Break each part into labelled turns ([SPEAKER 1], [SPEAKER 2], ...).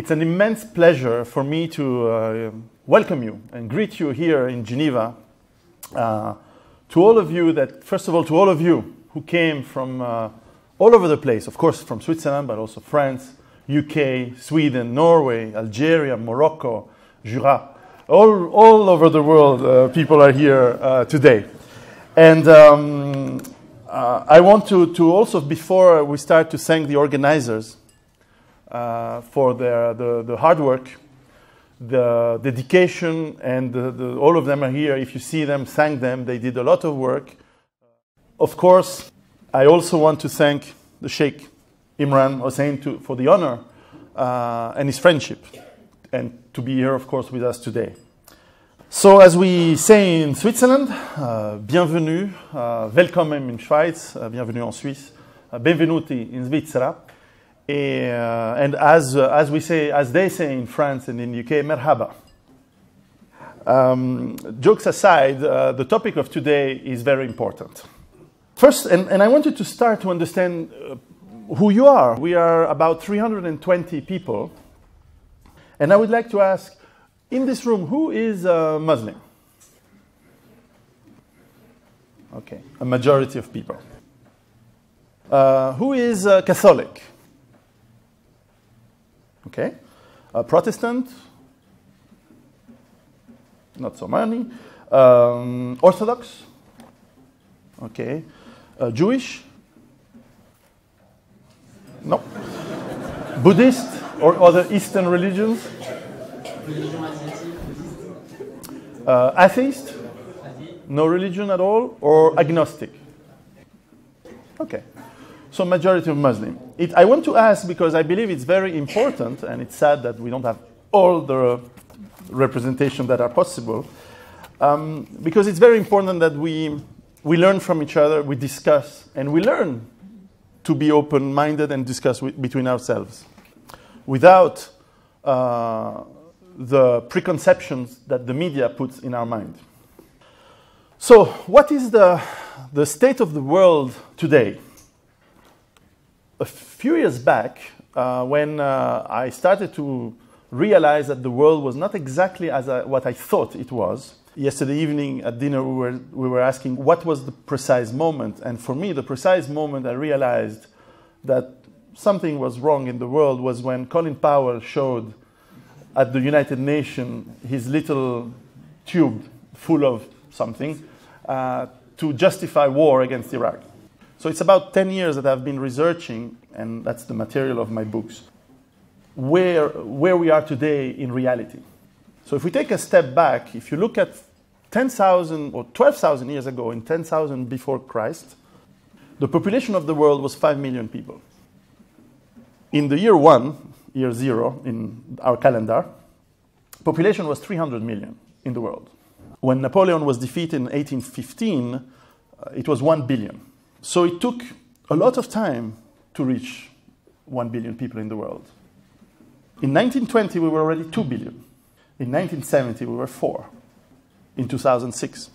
[SPEAKER 1] It's an immense pleasure for me to uh, welcome you and greet you here in Geneva. Uh, to all of you that, first of all, to all of you who came from uh, all over the place, of course, from Switzerland, but also France, UK, Sweden, Norway, Algeria, Morocco, Jura. All, all over the world, uh, people are here uh, today. And um, uh, I want to, to also, before we start, to thank the organizers uh, for their, the, the hard work, the dedication, and the, the, all of them are here. If you see them, thank them. They did a lot of work. Of course, I also want to thank the Sheikh Imran Hosein to, for the honor uh, and his friendship, and to be here, of course, with us today. So, as we say in Switzerland, uh, bienvenue, uh, welcome in Schweiz, uh, bienvenue en Suisse, uh, benvenuti in Svizzera. Uh, and as, uh, as we say, as they say in France and in the UK, merhaba. Um, jokes aside, uh, the topic of today is very important. First, and, and I wanted to start to understand uh, who you are. We are about 320 people. And I would like to ask in this room, who is a Muslim? Okay, a majority of people. Uh, who is Catholic? Okay. A Protestant? Not so many. Um, Orthodox? Okay. Uh, Jewish? No. Buddhist or other Eastern religions? Uh, atheist? No religion at all? Or agnostic? Okay. So majority of Muslim. It, I want to ask because I believe it's very important, and it's sad that we don't have all the representation that are possible. Um, because it's very important that we we learn from each other, we discuss, and we learn to be open-minded and discuss between ourselves, without uh, the preconceptions that the media puts in our mind. So, what is the the state of the world today? A few years back, uh, when uh, I started to realize that the world was not exactly as I, what I thought it was, yesterday evening at dinner we were, we were asking what was the precise moment. And for me, the precise moment I realized that something was wrong in the world was when Colin Powell showed at the United Nations his little tube full of something uh, to justify war against Iraq. So it's about 10 years that I've been researching, and that's the material of my books, where, where we are today in reality. So if we take a step back, if you look at 10,000 or 12,000 years ago, in 10,000 before Christ, the population of the world was 5 million people. In the year 1, year 0 in our calendar, population was 300 million in the world. When Napoleon was defeated in 1815, uh, it was 1 billion. So it took a lot of time to reach 1 billion people in the world. In 1920, we were already 2 billion. In 1970, we were 4. In 2006,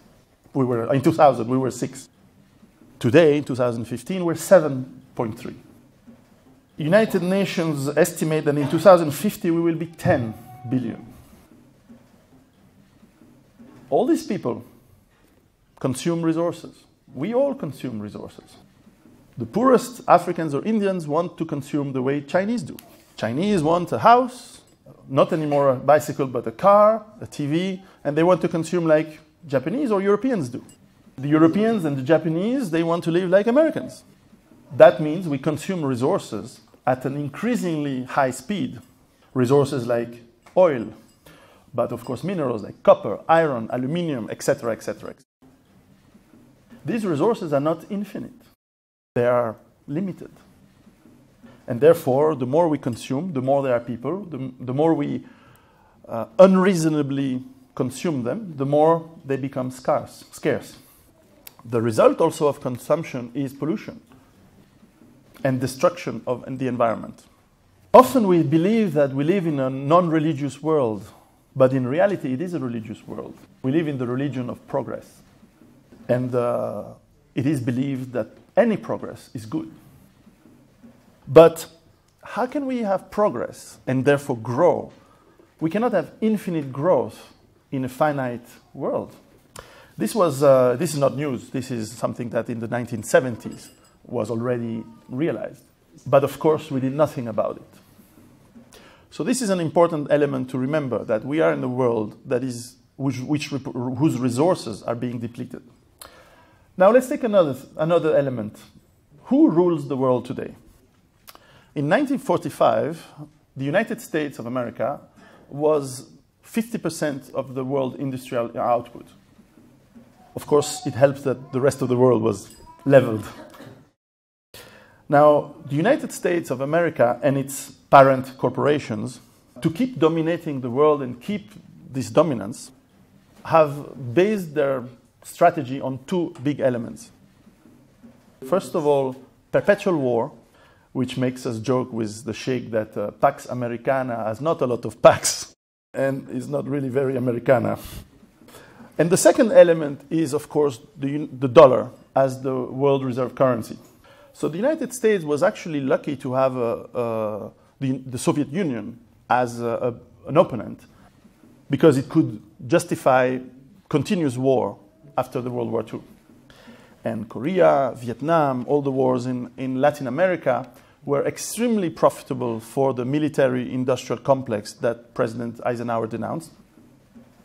[SPEAKER 1] we were, in 2000, we were 6. Today, in 2015, we're 7.3. United Nations estimate that in 2050 we will be 10 billion. All these people consume resources we all consume resources. The poorest Africans or Indians want to consume the way Chinese do. Chinese want a house, not anymore a bicycle, but a car, a TV, and they want to consume like Japanese or Europeans do. The Europeans and the Japanese, they want to live like Americans. That means we consume resources at an increasingly high speed. Resources like oil, but of course minerals like copper, iron, aluminium, etc., etc. These resources are not infinite, they are limited. And therefore, the more we consume, the more there are people, the, the more we uh, unreasonably consume them, the more they become scarce, scarce. The result also of consumption is pollution and destruction of the environment. Often we believe that we live in a non religious world, but in reality, it is a religious world. We live in the religion of progress. And uh, it is believed that any progress is good. But how can we have progress and therefore grow? We cannot have infinite growth in a finite world. This, was, uh, this is not news. This is something that in the 1970s was already realized. But of course, we did nothing about it. So this is an important element to remember that we are in a world that is, which, which, whose resources are being depleted. Now let's take another, another element. Who rules the world today? In 1945, the United States of America was 50% of the world industrial output. Of course, it helps that the rest of the world was leveled. Now, the United States of America and its parent corporations, to keep dominating the world and keep this dominance, have based their strategy on two big elements. First of all, perpetual war, which makes us joke with the sheikh that uh, Pax Americana has not a lot of Pax and is not really very Americana. And the second element is, of course, the, the dollar as the world reserve currency. So the United States was actually lucky to have a, a, the, the, Soviet Union as a, an opponent because it could justify continuous war after the World War II. And Korea, Vietnam, all the wars in, in Latin America were extremely profitable for the military industrial complex that President Eisenhower denounced.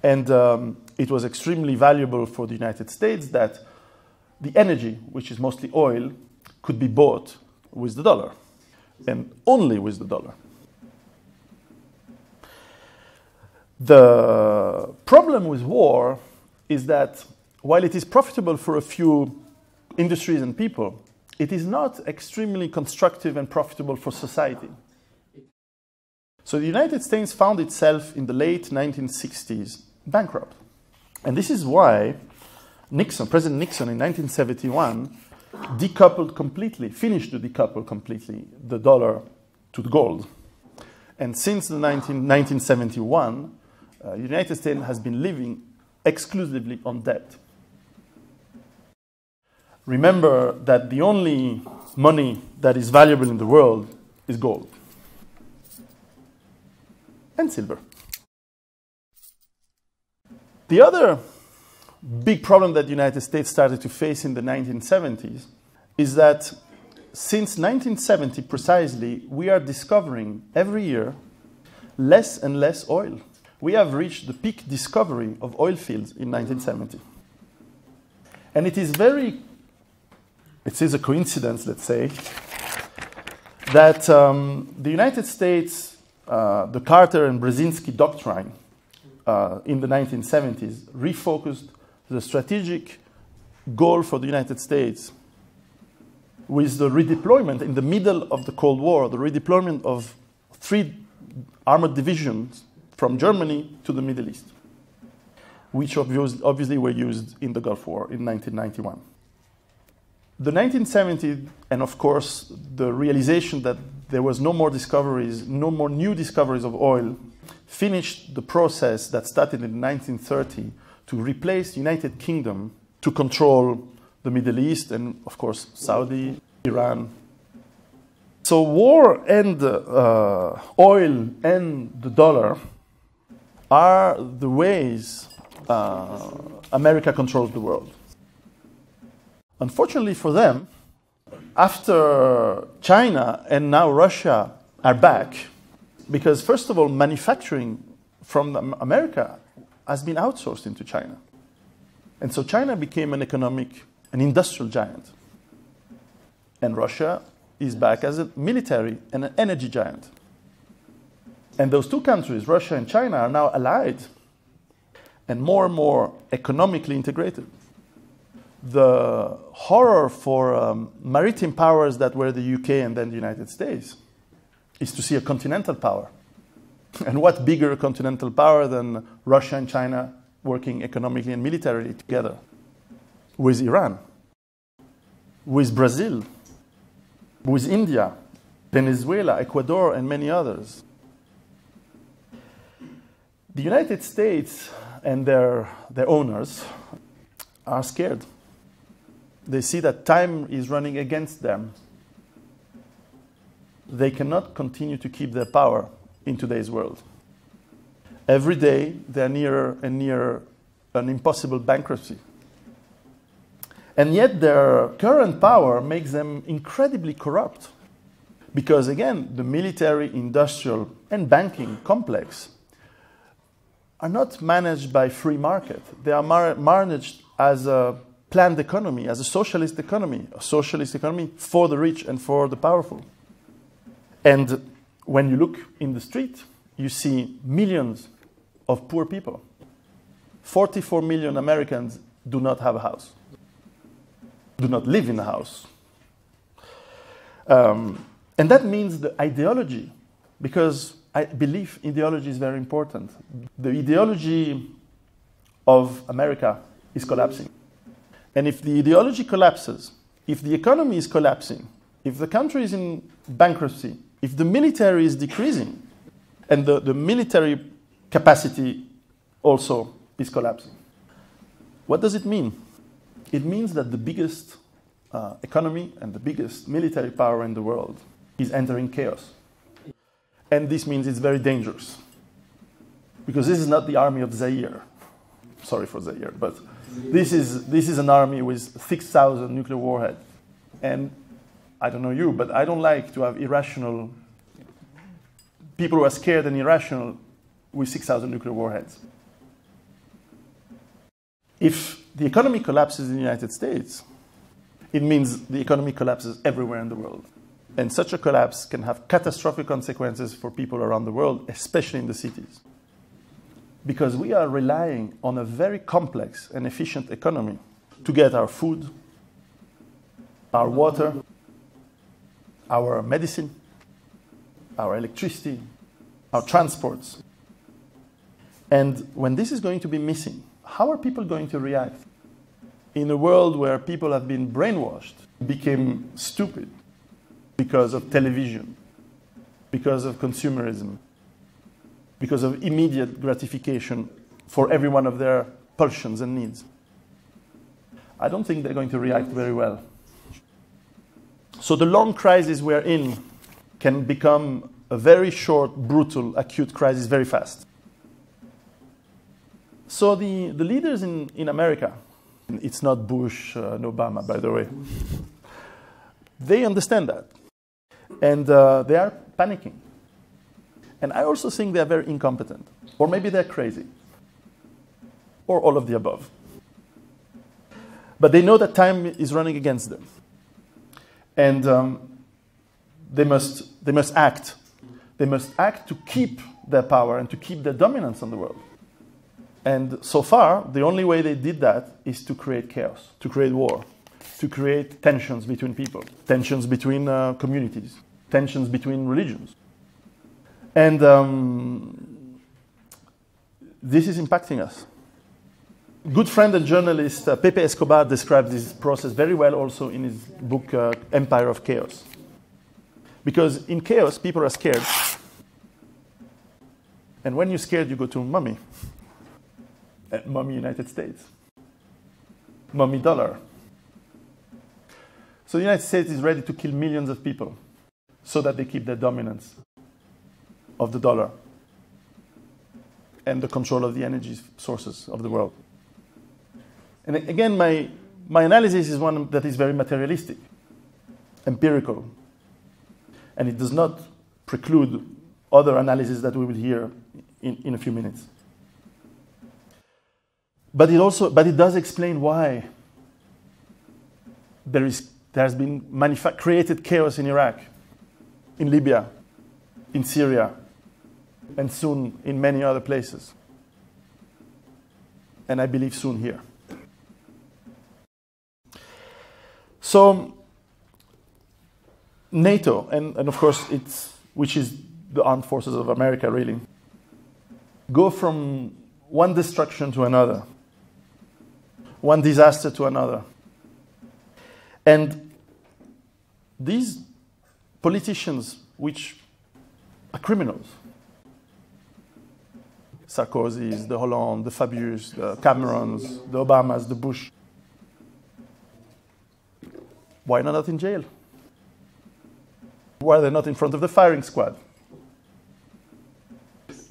[SPEAKER 1] And um, it was extremely valuable for the United States that the energy, which is mostly oil, could be bought with the dollar and only with the dollar. The problem with war is that while it is profitable for a few industries and people, it is not extremely constructive and profitable for society. So the United States found itself in the late 1960s bankrupt. And this is why Nixon, President Nixon in 1971, decoupled completely, finished to decouple completely the dollar to the gold. And since the 19, 1971, uh, the United States has been living exclusively on debt. Remember that the only money that is valuable in the world is gold and silver. The other big problem that the United States started to face in the 1970s is that since 1970 precisely, we are discovering every year less and less oil. We have reached the peak discovery of oil fields in 1970. And it is very, it is a coincidence, let's say, that um, the United States, uh, the Carter and Brzezinski doctrine, uh, in the 1970s refocused the strategic goal for the United States with the redeployment in the middle of the Cold War, the redeployment of three armored divisions from Germany to the Middle East, which obviously were used in the Gulf War in 1991. The 1970s, and of course, the realization that there was no more discoveries, no more new discoveries of oil finished the process that started in 1930 to replace the United Kingdom to control the Middle East and, of course, Saudi, Iran. So war and uh, oil and the dollar are the ways uh, America controls the world. Unfortunately for them, after China and now Russia are back, because, first of all, manufacturing from America has been outsourced into China. And so China became an economic, an industrial giant. And Russia is back as a military and an energy giant. And those two countries, Russia and China, are now allied and more and more economically integrated. The horror for um, maritime powers that were the UK and then the United States is to see a continental power. And what bigger continental power than Russia and China working economically and militarily together with Iran, with Brazil, with India, Venezuela, Ecuador, and many others. The United States and their, their owners are scared. They see that time is running against them they cannot continue to keep their power in today's world. Every day, they're nearer and nearer an impossible bankruptcy. And yet, their current power makes them incredibly corrupt. Because, again, the military, industrial, and banking complex are not managed by free market. They are managed as a planned economy, as a socialist economy, a socialist economy for the rich and for the powerful. And when you look in the street, you see millions of poor people. 44 million Americans do not have a house, do not live in a house. Um, and that means the ideology, because I believe ideology is very important. The ideology of America is collapsing. And if the ideology collapses, if the economy is collapsing, if the country is in bankruptcy, if the military is decreasing, and the, the military capacity also is collapsing, what does it mean? It means that the biggest uh, economy and the biggest military power in the world is entering chaos. And this means it's very dangerous. Because this is not the army of Zaire. Sorry for Zaire, but this is, this is an army with 6,000 nuclear warheads. And I don't know you, but I don't like to have irrational people who are scared and irrational with 6,000 nuclear warheads. If the economy collapses in the United States, it means the economy collapses everywhere in the world. And such a collapse can have catastrophic consequences for people around the world, especially in the cities. Because we are relying on a very complex and efficient economy to get our food, our water, our medicine, our electricity, our transports. And when this is going to be missing, how are people going to react? In a world where people have been brainwashed, became stupid, because of television, because of consumerism, because of immediate gratification for every one of their pulsions and needs. I don't think they're going to react very well. So the long crisis we're in can become a very short, brutal, acute crisis very fast. So the, the leaders in, in America, it's not Bush uh, and Obama, by the way, they understand that and uh, they are panicking. And I also think they are very incompetent, or maybe they're crazy, or all of the above. But they know that time is running against them. And um, they, must, they must act. They must act to keep their power and to keep their dominance on the world. And so far, the only way they did that is to create chaos, to create war to create tensions between people, tensions between uh, communities, tensions between religions. And um, this is impacting us. Good friend and journalist uh, Pepe Escobar describes this process very well also in his book uh, Empire of Chaos. Because in chaos, people are scared. And when you're scared, you go to mommy. Uh, mommy United States. Mommy dollar so the United States is ready to kill millions of people so that they keep their dominance of the dollar and the control of the energy sources of the world. And again, my, my analysis is one that is very materialistic, empirical, and it does not preclude other analysis that we will hear in, in a few minutes. But it also, but it does explain why there is there has been created chaos in Iraq, in Libya, in Syria, and soon in many other places. And I believe soon here. So, NATO, and, and of course, it's, which is the armed forces of America, really, go from one destruction to another, one disaster to another and these politicians, which are criminals, Sarkozy's, the Hollande, the Fabius, the Camerons, the Obamas, the Bush, why not in jail? Why are they not in front of the firing squad?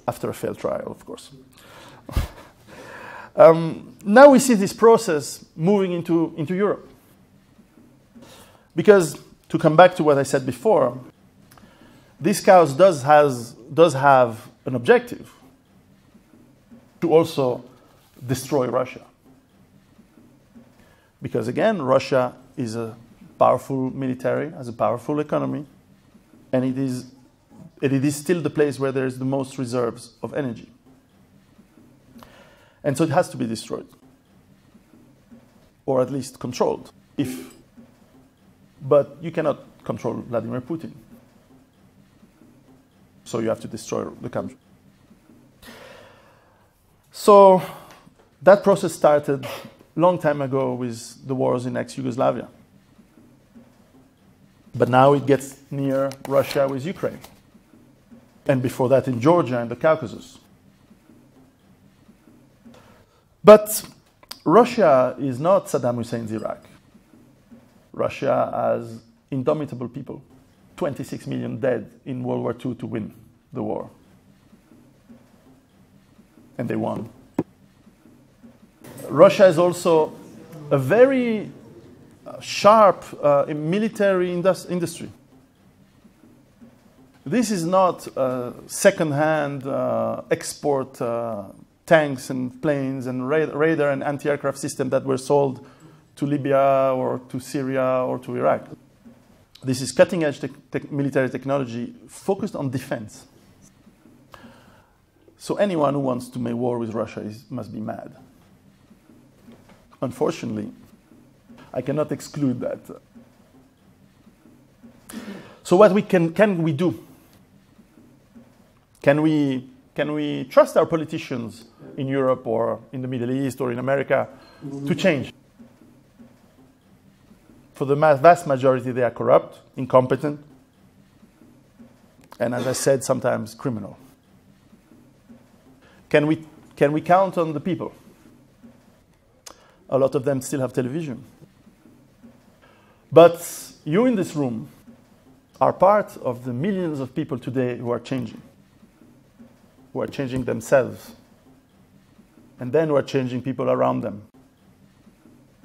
[SPEAKER 1] After a failed trial, of course. um, now we see this process moving into, into Europe. Because, to come back to what I said before, this chaos does, has, does have an objective to also destroy Russia. Because again, Russia is a powerful military, has a powerful economy, and it is, it is still the place where there is the most reserves of energy. And so it has to be destroyed, or at least controlled. If, but you cannot control Vladimir Putin. So you have to destroy the country. So that process started long time ago with the wars in ex-Yugoslavia. But now it gets near Russia with Ukraine. And before that in Georgia and the Caucasus. But Russia is not Saddam Hussein's Iraq. Russia has indomitable people. 26 million dead in World War II to win the war. And they won. Russia is also a very uh, sharp uh, military indus- industry. This is not a second-hand uh, export uh, tanks and planes and ra- radar and anti-aircraft system that were sold to Libya or to Syria or to Iraq. This is cutting-edge te- te- military technology focused on defense. So anyone who wants to make war with Russia is, must be mad. Unfortunately, I cannot exclude that. So what we can, can we do? Can we, can we trust our politicians in Europe or in the Middle East or in America to change? For the vast majority, they are corrupt, incompetent, and as I said, sometimes criminal. Can we, can we count on the people? A lot of them still have television. But you in this room are part of the millions of people today who are changing, who are changing themselves, and then who are changing people around them.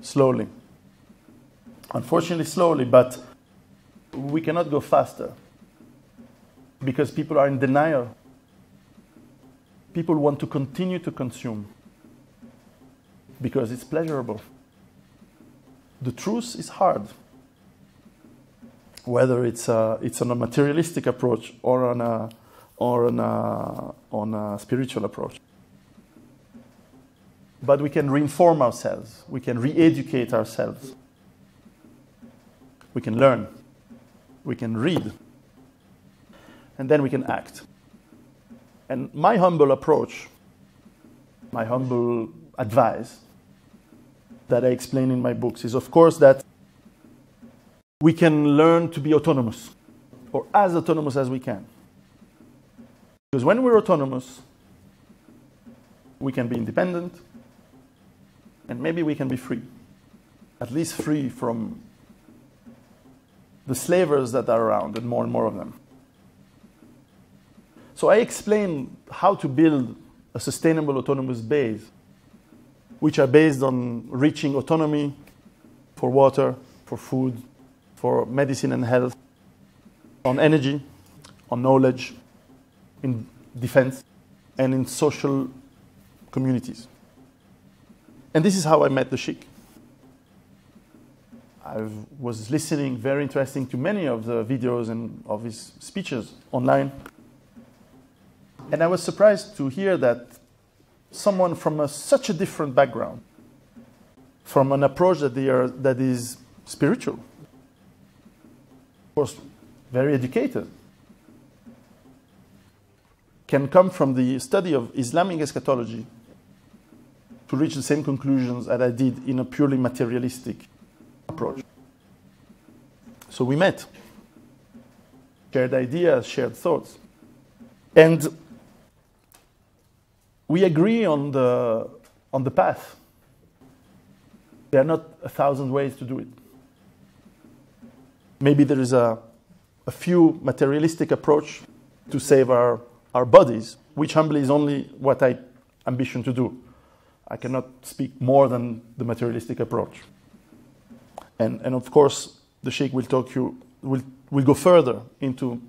[SPEAKER 1] Slowly. Unfortunately, slowly, but we cannot go faster because people are in denial. People want to continue to consume because it's pleasurable. The truth is hard, whether it's, a, it's on a materialistic approach or on a, or on a, on a spiritual approach. But we can reinform ourselves, we can re educate ourselves, we can learn, we can read, and then we can act. And my humble approach, my humble advice that I explain in my books is, of course, that we can learn to be autonomous, or as autonomous as we can. Because when we're autonomous, we can be independent, and maybe we can be free, at least free from the slavers that are around, and more and more of them. So I explain how to build a sustainable autonomous base which are based on reaching autonomy for water, for food, for medicine and health, on energy, on knowledge, in defense, and in social communities. And this is how I met the Sheikh. I was listening, very interesting, to many of the videos and of his speeches online. And I was surprised to hear that someone from a, such a different background, from an approach that, they are, that is spiritual, of course, very educated, can come from the study of Islamic eschatology to reach the same conclusions that I did in a purely materialistic approach. So we met, shared ideas, shared thoughts. And we agree on the, on the path. There are not a thousand ways to do it. Maybe there is a, a few materialistic approach to save our, our bodies, which humbly is only what I ambition to do. I cannot speak more than the materialistic approach. And, and of course, the Sheikh will talk you, will, will go further into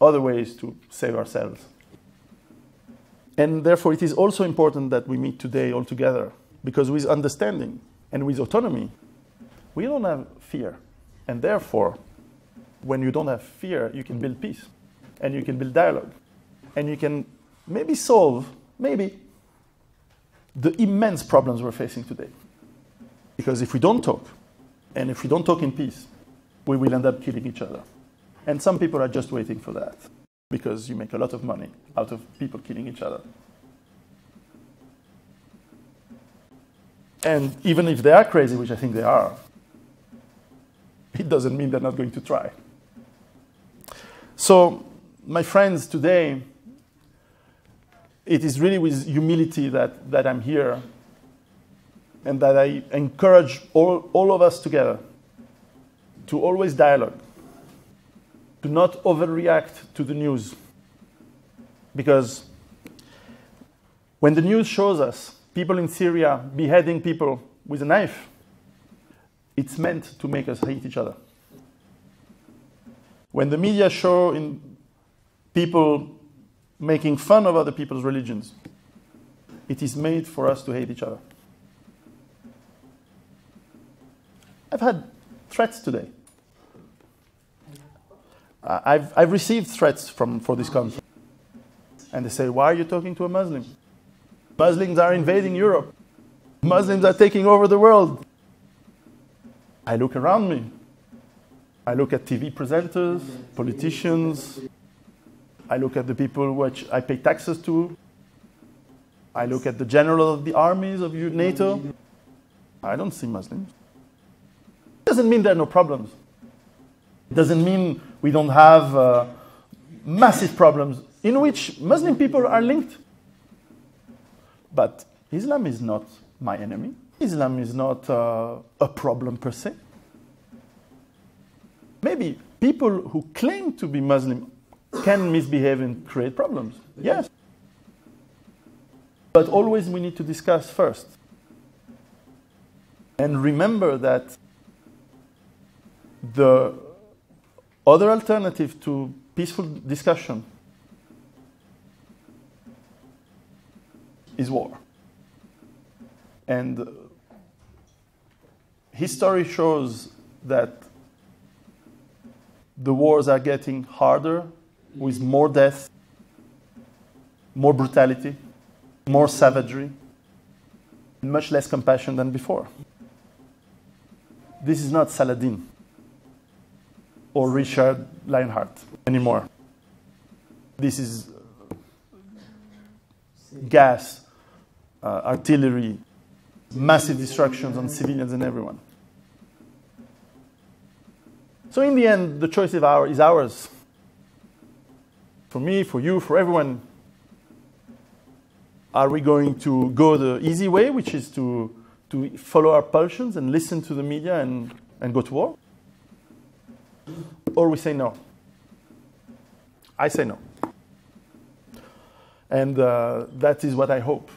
[SPEAKER 1] other ways to save ourselves. And therefore, it is also important that we meet today all together, because with understanding and with autonomy, we don't have fear. And therefore, when you don't have fear, you can build peace and you can build dialogue and you can maybe solve, maybe, the immense problems we're facing today. Because if we don't talk, and if we don't talk in peace, we will end up killing each other. And some people are just waiting for that because you make a lot of money out of people killing each other. And even if they are crazy, which I think they are, it doesn't mean they're not going to try. So, my friends, today, it is really with humility that, that I'm here and that I encourage all, all of us together to always dialogue, to not overreact to the news. Because when the news shows us people in Syria beheading people with a knife, it's meant to make us hate each other. When the media show in people making fun of other people's religions, it is made for us to hate each other. I've had threats today. I've, I've received threats from, for this conference. And they say, Why are you talking to a Muslim? Muslims are invading Europe. Muslims are taking over the world. I look around me. I look at TV presenters, politicians. I look at the people which I pay taxes to. I look at the general of the armies of NATO. I don't see Muslims. It doesn't mean there are no problems. Doesn't mean we don't have uh, massive problems in which Muslim people are linked. But Islam is not my enemy. Islam is not uh, a problem per se. Maybe people who claim to be Muslim can misbehave and create problems. Yes. But always we need to discuss first. And remember that the other alternative to peaceful discussion is war. And uh, history shows that the wars are getting harder with more death, more brutality, more savagery, and much less compassion than before. This is not Saladin or Richard Lionheart anymore. This is gas, uh, artillery, massive destructions on civilians and everyone. So in the end, the choice is ours. For me, for you, for everyone. Are we going to go the easy way, which is to, to follow our pulsions and listen to the media and, and go to war? Or we say no? I say no. And uh, that is what I hope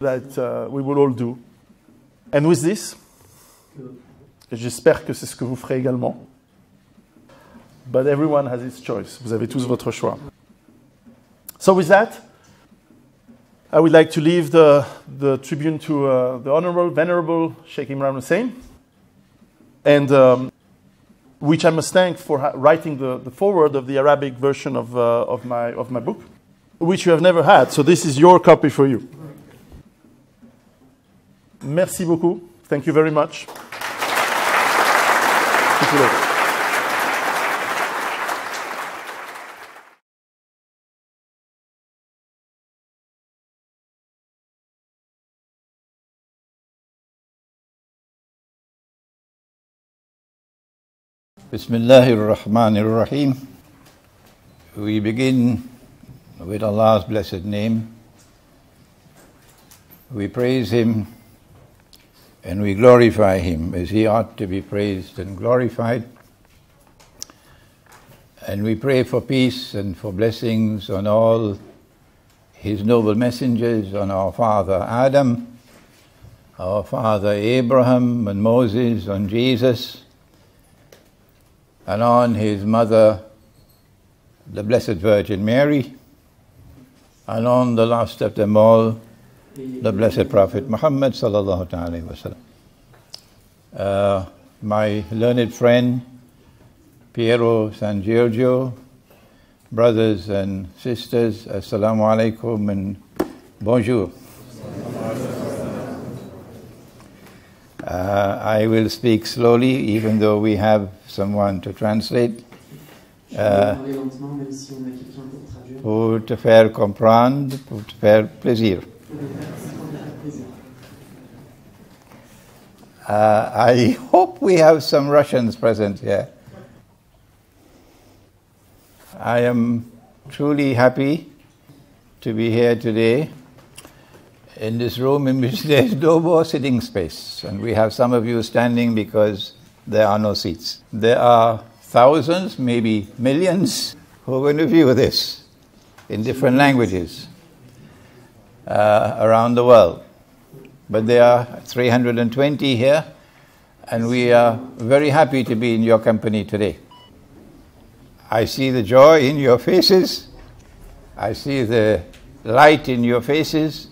[SPEAKER 1] that uh, we will all do. And with this, j'espère que c'est ce que vous ferez également. But everyone has its choice. Vous avez tous votre choix. So with that, I would like to leave the, the tribune to uh, the Honorable, Venerable Sheikh Imran Hosein, and um, which I must thank for writing the, the foreword of the Arabic version of, uh, of, my, of my book, which you have never had. So this is your copy for you. Merci beaucoup. Thank you very much.
[SPEAKER 2] Bismillahir Rahmanir Rahim. We begin with Allah's blessed name. We praise Him and we glorify Him as He ought to be praised and glorified. And we pray for peace and for blessings on all his noble messengers, on our father Adam, our father Abraham and Moses, on Jesus, and on his mother, the Blessed Virgin Mary, and on the last of them all, the Blessed Prophet Muhammad sallallahu alaihi wasallam. Uh, my learned friend Piero San Giorgio, brothers and sisters, Assalamu alaikum and bonjour. Uh, I will speak slowly, even though we have someone to translate. Uh, pour te faire comprendre, pour te faire plaisir. Uh, I hope we have some Russians present here. I am truly happy to be here today in this room in which there is no more sitting space, and we have some of you standing because there are no seats. There are thousands, maybe millions, who are going to view this in different languages uh, around the world. But there are 320 here, and we are very happy to be in your company today. I see the joy in your faces, I see the light in your faces,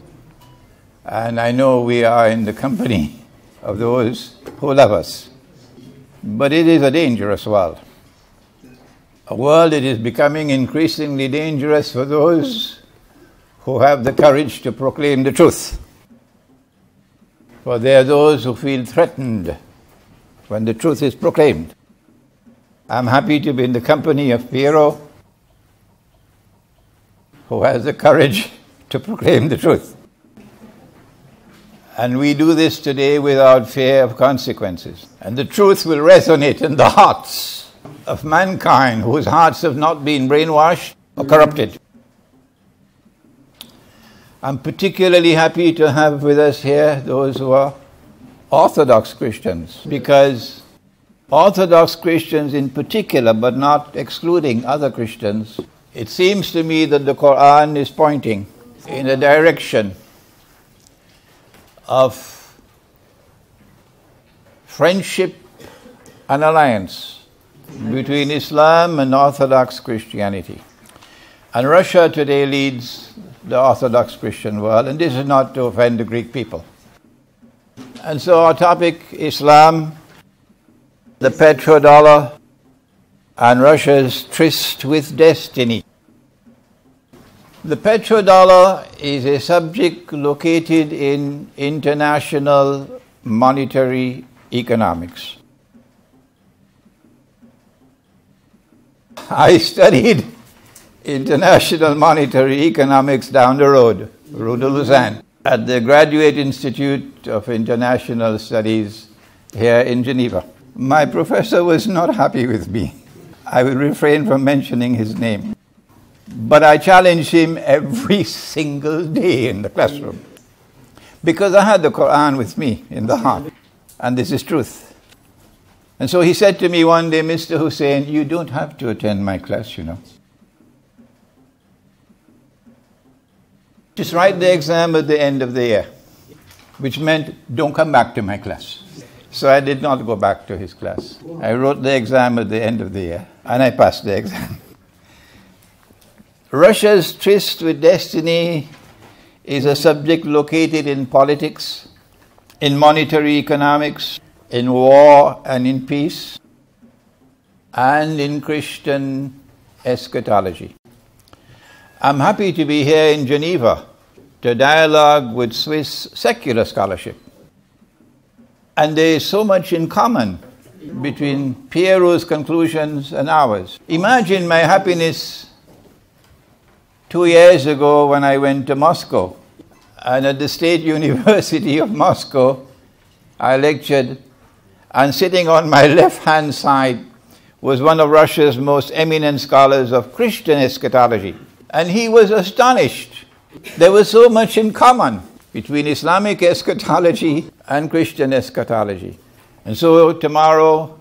[SPEAKER 2] and I know we are in the company of those who love us. But it is a dangerous world. A world that is becoming increasingly dangerous for those who have the courage to proclaim the truth. For there are those who feel threatened when the truth is proclaimed. I'm happy to be in the company of Piero, who has the courage to proclaim the truth. And we do this today without fear of consequences. And the truth will resonate in the hearts of mankind whose hearts have not been brainwashed or corrupted. I'm particularly happy to have with us here those who are Orthodox Christians because Orthodox Christians in particular, but not excluding other Christians, it seems to me that the Quran is pointing in a direction of friendship and alliance between Islam and Orthodox Christianity. And Russia today leads the Orthodox Christian world, and this is not to offend the Greek people. And so our topic Islam, the petrodollar, and Russia's tryst with destiny. The petrodollar is a subject located in international monetary economics. I studied international monetary economics down the road, Rue de Lausanne, at the Graduate Institute of International Studies here in Geneva. My professor was not happy with me. I will refrain from mentioning his name. But I challenged him every single day in the classroom because I had the Quran with me in the heart, and this is truth. And so he said to me one day, Mr. Hosein, you don't have to attend my class, you know. Just write the exam at the end of the year, which meant don't come back to my class. So I did not go back to his class. I wrote the exam at the end of the year, and I passed the exam. Russia's tryst with destiny is a subject located in politics, in monetary economics, in war and in peace, and in Christian eschatology. I'm happy to be here in Geneva to dialogue with Swiss secular scholarship. And there is so much in common between Piero's conclusions and ours. Imagine my happiness two years ago when I went to Moscow. And at the State University of Moscow, I lectured, and sitting on my left hand side was one of Russia's most eminent scholars of Christian eschatology. And he was astonished. There was so much in common between Islamic eschatology and Christian eschatology. And so tomorrow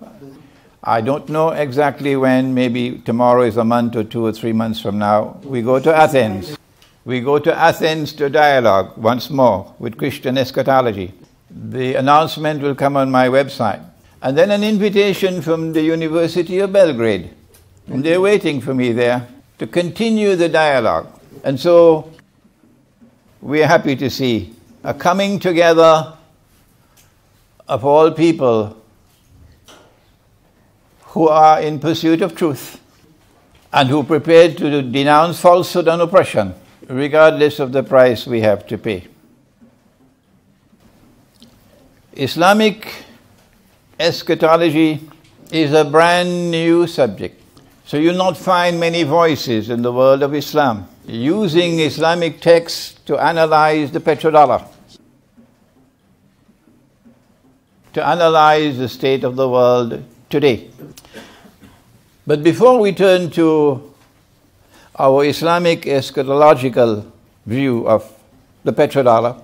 [SPEAKER 2] I don't know exactly when, maybe tomorrow is a month or two or three months from now. We go to Athens. We go to Athens to dialogue once more with Christian eschatology. The announcement will come on my website. And then an invitation from the University of Belgrade. And they're waiting for me there to continue the dialogue. And so we're happy to see a coming together of all people who are in pursuit of truth and who are prepared to denounce falsehood and oppression, regardless of the price we have to pay. Islamic eschatology is a brand new subject. So you'll not find many voices in the world of Islam using Islamic texts to analyze the petrodollar, to analyze the state of the world today. But before we turn to our Islamic eschatological view of the petrodollar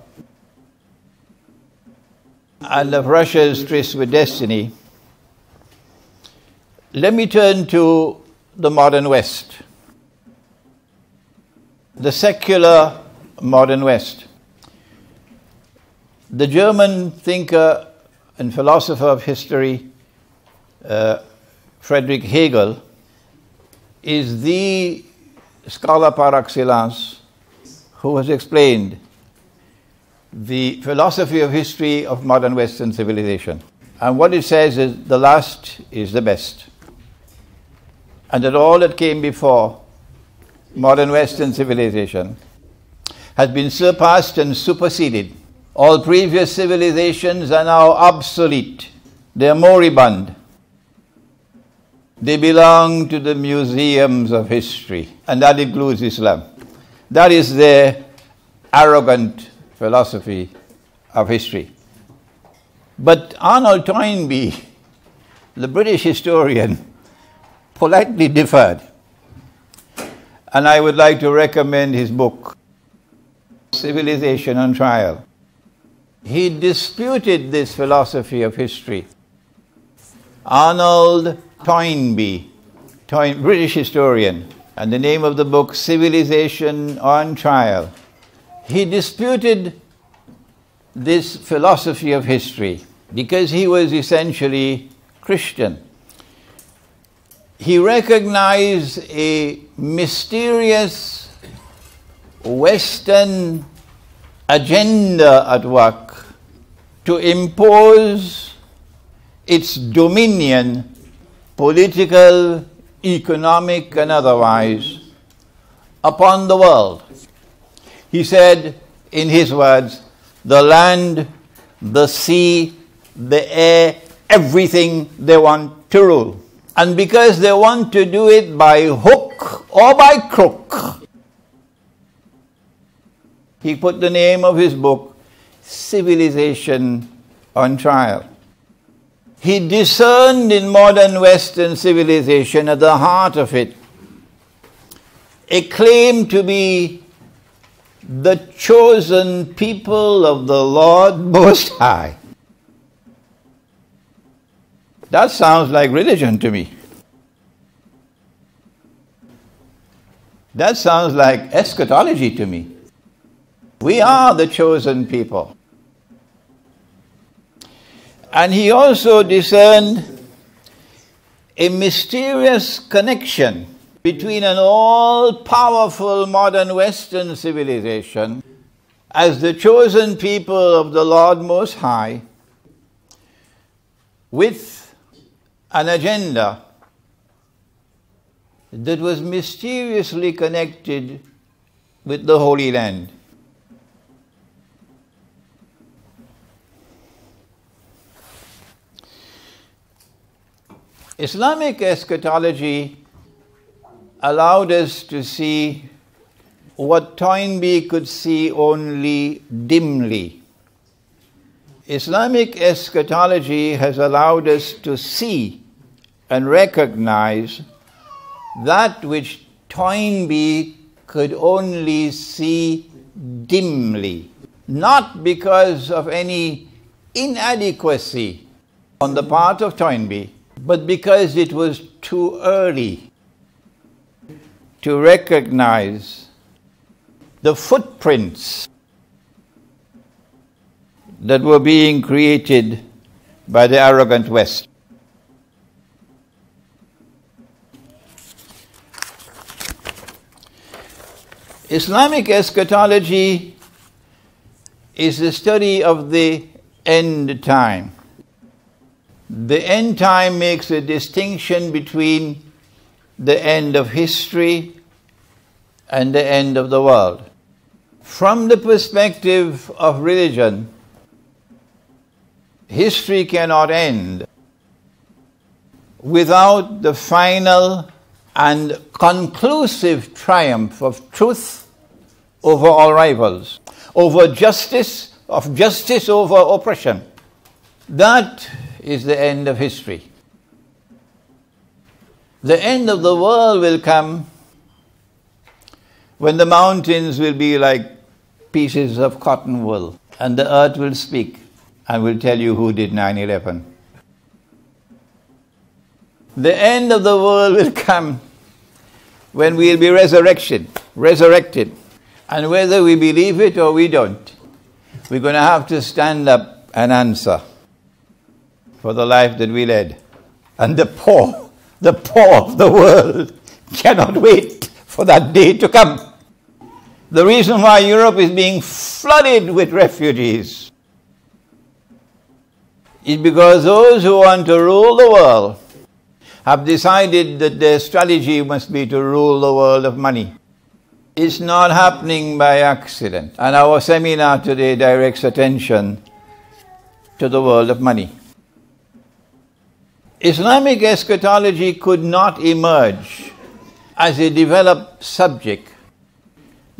[SPEAKER 2] and of Russia's tryst with destiny, let me turn to the modern West, the secular modern West. The German thinker and philosopher of history, Friedrich Hegel, is the scholar par excellence who has explained the philosophy of history of modern Western civilization. And what it says is the last is the best. And that all that came before modern Western civilization has been surpassed and superseded. All previous civilizations are now obsolete, they are moribund. They belong to the museums of history, and that includes Islam. That is their arrogant philosophy of history. But Arnold Toynbee, the British historian, politely differed. And I would like to recommend his book, Civilization on Trial. He disputed this philosophy of history. Arnold Toynbee, Toyn- British historian, and the name of the book, Civilization on Trial. He disputed this philosophy of history because he was essentially Christian. He recognized a mysterious Western agenda at work to impose its dominion, political, economic, and otherwise, upon the world. He said, in his words, the land, the sea, the air, everything they want to rule. And because they want to do it by hook or by crook, he put the name of his book, Civilization on Trial. He discerned in modern Western civilization at the heart of it a claim to be the chosen people of the Lord Most High. That sounds like religion to me. That sounds like eschatology to me. We are the chosen people. And he also discerned a mysterious connection between an all powerful modern Western civilization as the chosen people of the Lord Most High with an agenda that was mysteriously connected with the Holy Land. Islamic eschatology allowed us to see what Toynbee could see only dimly. Islamic eschatology has allowed us to see and recognize that which Toynbee could only see dimly, not because of any inadequacy on the part of Toynbee, but because it was too early to recognize the footprints that were being created by the arrogant West. Islamic eschatology is the study of the end time. The end time makes a distinction between the end of history and the end of the world. From the perspective of religion, history cannot end without the final and conclusive triumph of truth over all rivals, over justice, of justice over oppression. That is the end of history. The end of the world will come when the mountains will be like pieces of cotton wool and the earth will speak and will tell you who did 9 11. The end of the world will come when we'll be resurrection, resurrected. And whether we believe it or we don't, we're going to have to stand up and answer for the life that we led. And the poor, the poor of the world cannot wait for that day to come. The reason why Europe is being flooded with refugees is because those who want to rule the world have decided that their strategy must be to rule the world of money. It's not happening by accident. And our seminar today directs attention to the world of money. Islamic eschatology could not emerge as a developed subject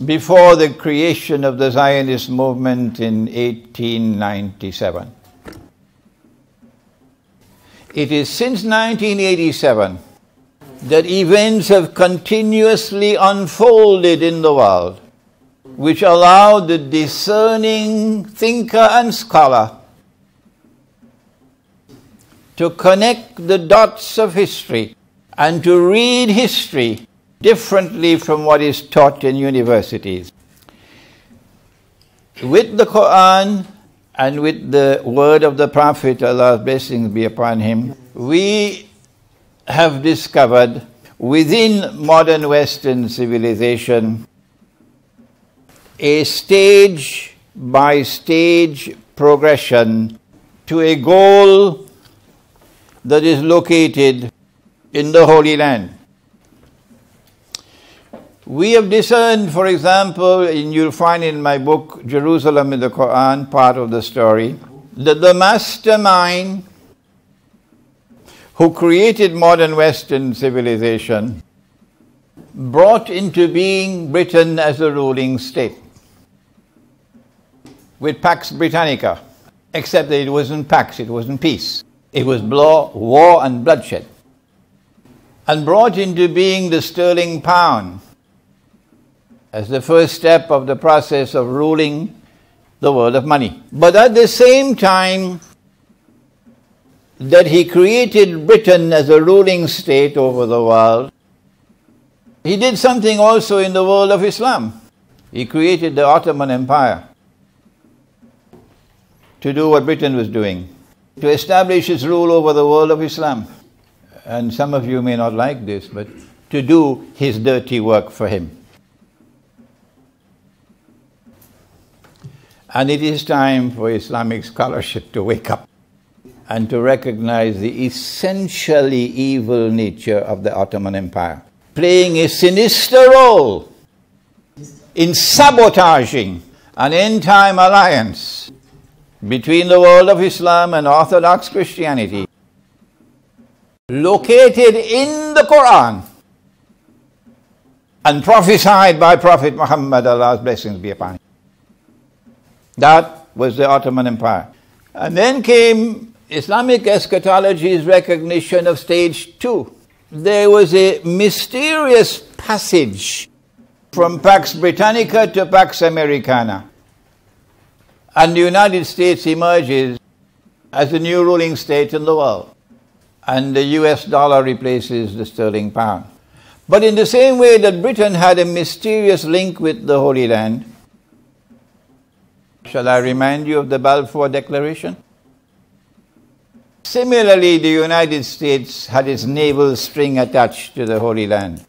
[SPEAKER 2] before the creation of the Zionist movement in 1897. It is since 1987 that events have continuously unfolded in the world which allow the discerning thinker and scholar to connect the dots of history and to read history differently from what is taught in universities. With the Quran and with the word of the Prophet, Allah's blessings be upon him, we have discovered within modern Western civilization a stage by stage progression to a goal that is located in the Holy Land. We have discerned, for example, and you'll find in my book, Jerusalem in the Quran, part of the story, that the mastermind who created modern Western civilization brought into being Britain as a ruling state with Pax Britannica, except that it wasn't Pax, it wasn't peace. It was war and bloodshed. And brought into being the sterling pound as the first step of the process of ruling the world of money. But at the same time that he created Britain as a ruling state over the world, he did something also in the world of Islam. He created the Ottoman Empire to do what Britain was doing, to establish his rule over the world of Islam. And some of you may not like this, but to do his dirty work for him. And it is time for Islamic scholarship to wake up and to recognize the essentially evil nature of the Ottoman Empire, playing a sinister role in sabotaging an end time alliance between the world of Islam and Orthodox Christianity, located in the Quran and prophesied by Prophet Muhammad, Allah's blessings be upon him. That was the Ottoman Empire. And then came Islamic eschatology's recognition of stage two. There was a mysterious passage from Pax Britannica to Pax Americana. And the United States emerges as the new ruling state in the world. and the US dollar replaces the sterling pound. But in the same way that Britain had a mysterious link with the Holy Land, shall I remind you of the Balfour Declaration? Similarly, the United States had its naval string attached to the Holy Land.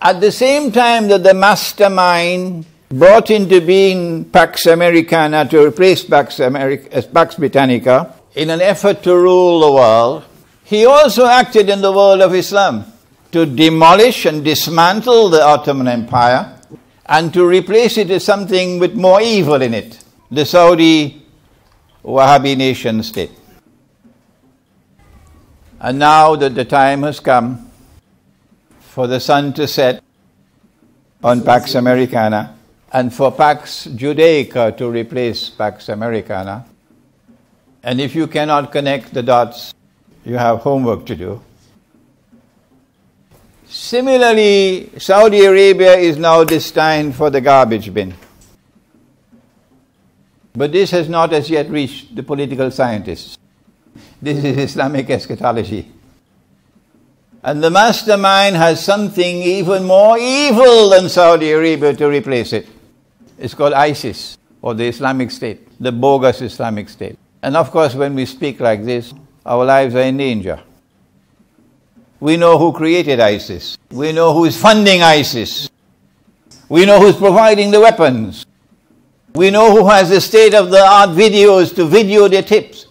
[SPEAKER 2] At the same time that the mastermind brought into being Pax Americana to replace Pax, Pax Britannica in an effort to rule the world, he also acted in the world of Islam to demolish and dismantle the Ottoman Empire and to replace it with something with more evil in it the Saudi Wahhabi nation state. And now that the time has come for the sun to set on Pax Americana and for Pax Judaica to replace Pax Americana, and if you cannot connect the dots, you have homework to do. Similarly, Saudi Arabia is now destined for the garbage bin. But this has not as yet reached the political scientists. This is Islamic eschatology. And the mastermind has something even more evil than Saudi Arabia to replace it. It's called ISIS, or the Islamic State, the bogus Islamic State. And of course, when we speak like this, our lives are in danger. We know who created ISIS. We know who is funding ISIS. We know who's providing the weapons. We know who has the state of the art videos to video their tips.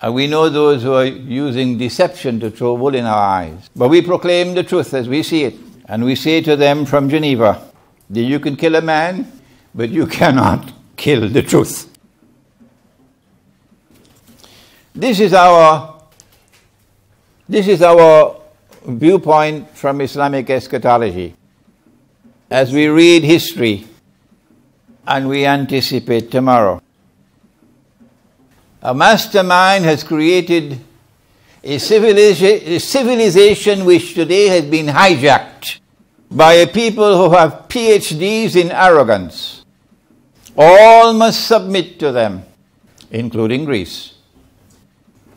[SPEAKER 2] And we know those who are using deception to throw wool in our eyes. But we proclaim the truth as we see it. And we say to them from Geneva that you can kill a man, but you cannot kill the truth. This is our this is our viewpoint from Islamic eschatology. As we read history and we anticipate tomorrow. A mastermind has created a civilization, a civilization which today has been hijacked by a people who have PhDs in arrogance. All must submit to them, including Greece.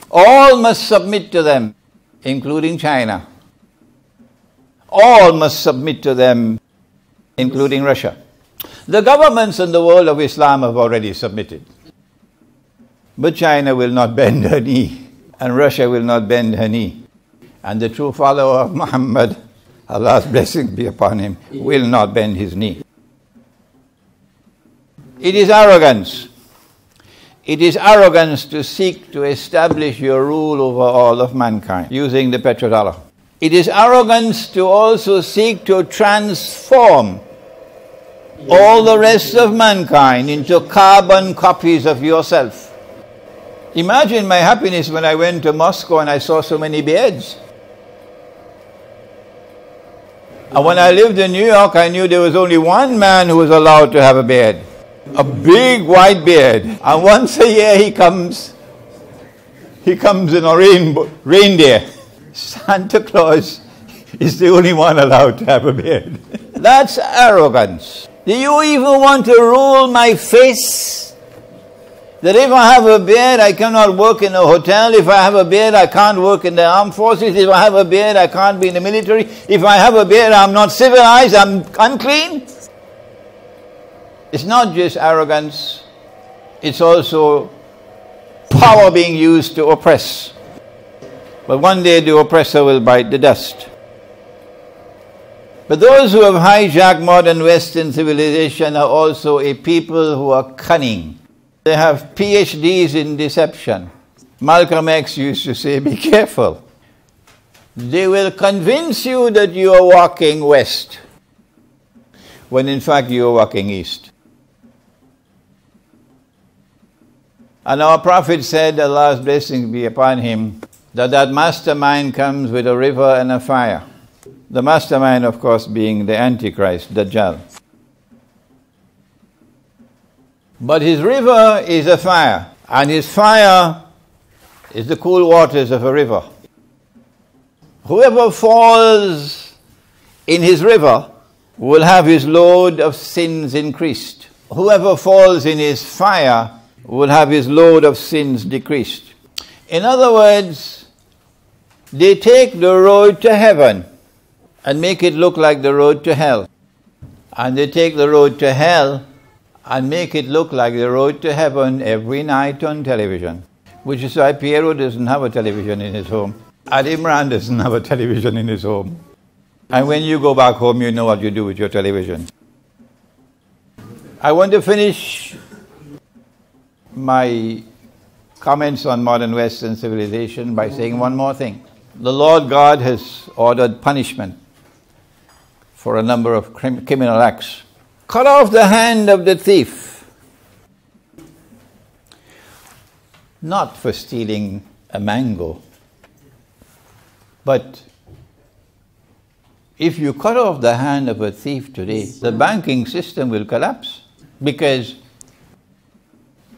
[SPEAKER 2] All must submit to them, including China. All must submit to them, including Russia. The governments in the world of Islam have already submitted. But China will not bend her knee, and Russia will not bend her knee. And the true follower of Muhammad, Allah's blessing be upon him, will not bend his knee. It is arrogance it is arrogance to seek to establish your rule over all of mankind using the petrodollar. It is arrogance to also seek to transform all the rest of mankind into carbon copies of yourself. Imagine my happiness when I went to Moscow and I saw so many beards. And when I lived in New York, I knew there was only one man who was allowed to have a beard a big white beard. And once a year he comes, he comes in a rainbow, reindeer. Santa Claus is the only one allowed to have a beard. That's arrogance. Do you even want to rule my face? That if I have a beard, I cannot work in a hotel. If I have a beard, I can't work in the armed forces. If I have a beard, I can't be in the military. If I have a beard, I'm not civilized, I'm unclean. It's not just arrogance, it's also power being used to oppress. But one day the oppressor will bite the dust. But those who have hijacked modern Western civilization are also a people who are cunning. They have PhDs in deception. Malcolm X used to say, Be careful. They will convince you that you are walking west, when in fact you are walking east. And our Prophet said, Allah's blessings be upon him, that that mastermind comes with a river and a fire. The mastermind, of course, being the Antichrist, Dajjal. But his river is a fire, and his fire is the cool waters of a river. Whoever falls in his river will have his load of sins increased. Whoever falls in his fire will have his load of sins decreased. In other words, They take the road to heaven and make it look like the road to hell. And they take the road to hell and make it look like the road to heaven every night on television. Which is why Piero doesn't have a television in his home. And Imran doesn't have a television in his home. And when you go back home, you know what you do with your television. I want to finish my comments on modern Western civilization by saying one more thing. The Lord God has ordered punishment for a number of crim- criminal acts. Cut off the hand of the thief, not for stealing a mango, but if you cut off the hand of a thief today, the banking system will collapse because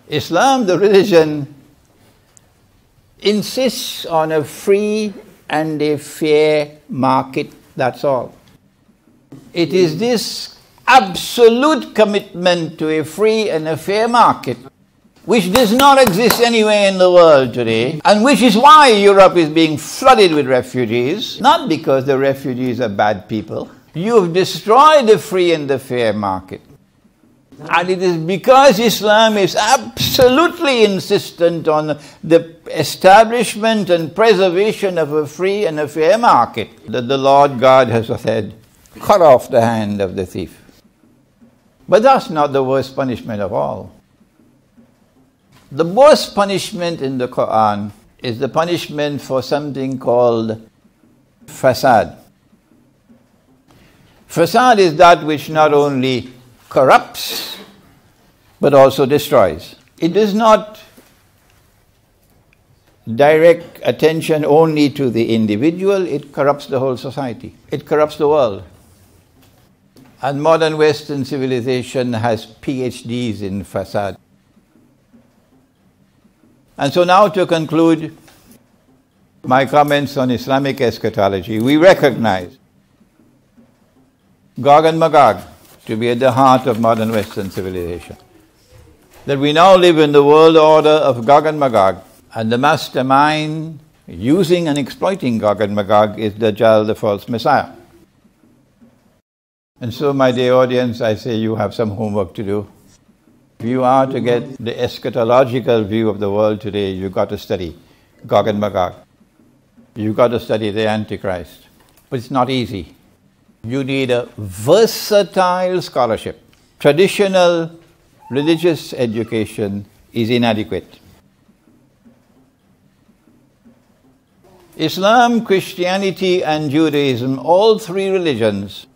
[SPEAKER 2] Islam, the religion, insists on a free and a fair market, that's all. It is this absolute commitment to a free and a fair market which does not exist anywhere in the world today, and which is why Europe is being flooded with refugees, not because the refugees are bad people. You have destroyed the free and the fair market. And it is because Islam is absolutely insistent on the establishment and preservation of a free and a fair market that the Lord God has said, cut off the hand of the thief. But that's not the worst punishment of all. The worst punishment in the Quran is the punishment for something called fasad. Fasad is that which not only corrupts but also destroys. It does not direct attention only to the individual, it corrupts the whole society, it corrupts the world. And modern Western civilization has PhDs in fasad. And so, now to conclude my comments on Islamic eschatology, we recognize Gog and Magog to be at the heart of modern Western civilization. That we now live in the world order of Gog and Magog, and the mastermind using and exploiting Gog and Magog is Dajjal, the false Messiah. And so, my dear audience, I say you have some homework to do. If you are to get the eschatological view of the world today, you've got to study Gog and Magog. You've got to study the Antichrist. But it's not easy. You need a versatile scholarship. Traditional religious education is inadequate. Islam, Christianity, and Judaism, all three religions,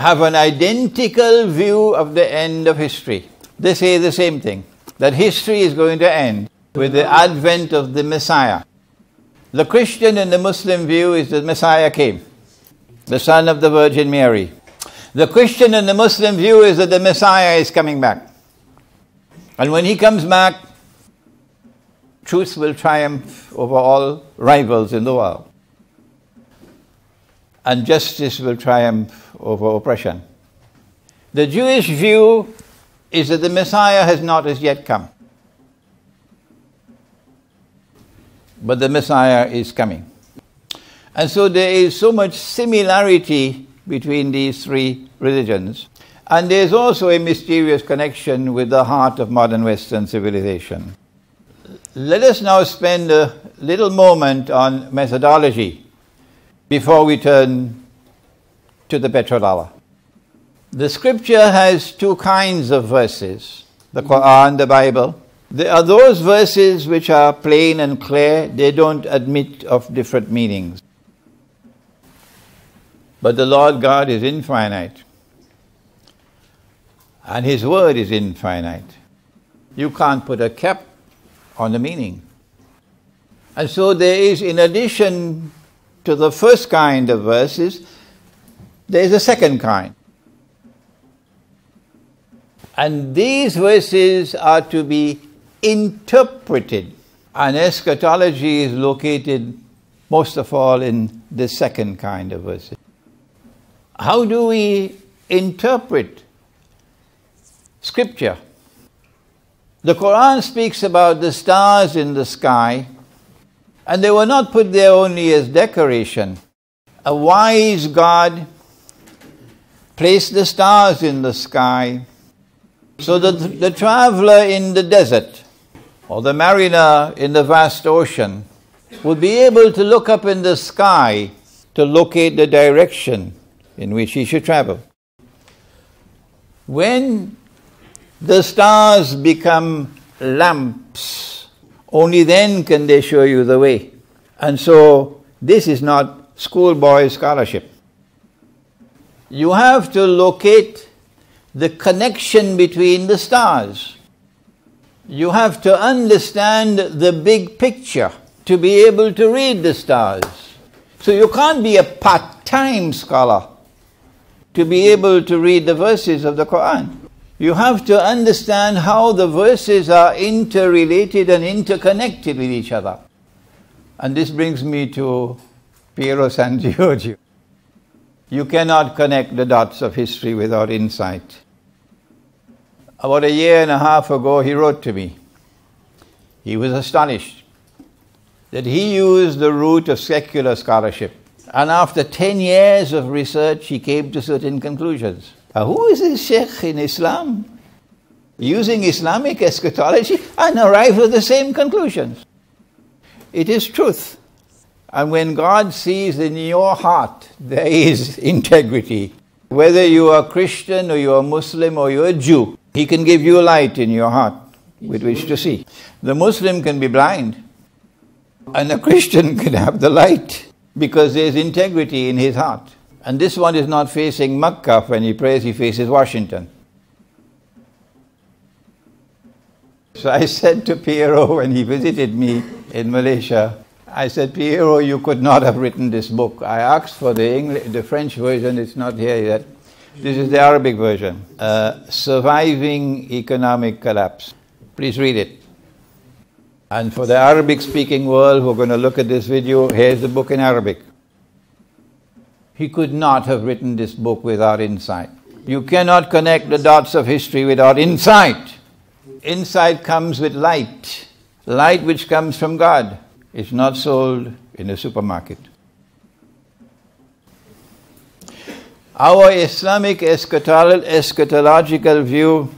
[SPEAKER 2] have an identical view of the end of history. They say the same thing that history is going to end with the advent of the Messiah. The Christian and the Muslim view is that Messiah came, the son of the Virgin Mary. The Christian and the Muslim view is that the Messiah is coming back. And when he comes back, truth will triumph over all rivals in the world and justice will triumph over oppression. The Jewish view is that the Messiah has not as yet come. But the Messiah is coming. And so there is so much similarity between these three religions. And there's also a mysterious connection with the heart of modern Western civilization. Let us now spend a little moment on methodology before we turn to the petrodollar. The scripture has two kinds of verses the Quran, the Bible. There are those verses which are plain and clear, they don't admit of different meanings. But the Lord God is infinite, and His word is infinite. You can't put a cap on the meaning. And so there is, in addition to the first kind of verses, there is a second kind. And these verses are to be interpreted. And eschatology is located most of all in the second kind of verses. How do we interpret Scripture? The Quran speaks about the stars in the sky And they were not put there only as decoration. A wise God placed the stars in the sky so that the traveler in the desert or the mariner in the vast ocean would be able to look up in the sky to locate the direction in which he should travel. When the stars become lamps, only then can they show you the way. And so, this is not schoolboy scholarship. You have to locate the connection between the stars. You have to understand the big picture to be able to read the stars. So you can't be a part time scholar to be able to read the verses of the Quran. You have to understand how the verses are interrelated and interconnected with each other. And this brings me to Piero San Giorgio. You cannot connect the dots of history without insight. About a year and a half ago, he wrote to me. He was astonished that he used the route of secular scholarship. And after 10 years of research, he came to certain conclusions. Who is this sheikh in Islam? Using Islamic eschatology and arrived at the same conclusions. It is truth. And when God sees in your heart there is integrity, whether you are Christian or you are Muslim or you're Jew, He can give you a light in your heart with which to see. The Muslim can be blind, and a Christian can have the light because there's integrity in his heart. And this one is not facing Makkah when he prays, he faces Washington. So I said to Piero when he visited me in Malaysia, I said, Piero, you could not have written this book. I asked for the, English, the French version, it's not here yet. This is the Arabic version. Uh, Surviving Economic Collapse. Please read it. And for the Arabic speaking world who are going to look at this video, here's the book in Arabic. He could not have written this book without insight. You cannot connect the dots of history without insight. Insight comes with light, light which comes from God. It's not sold in a supermarket. Our Islamic eschatological view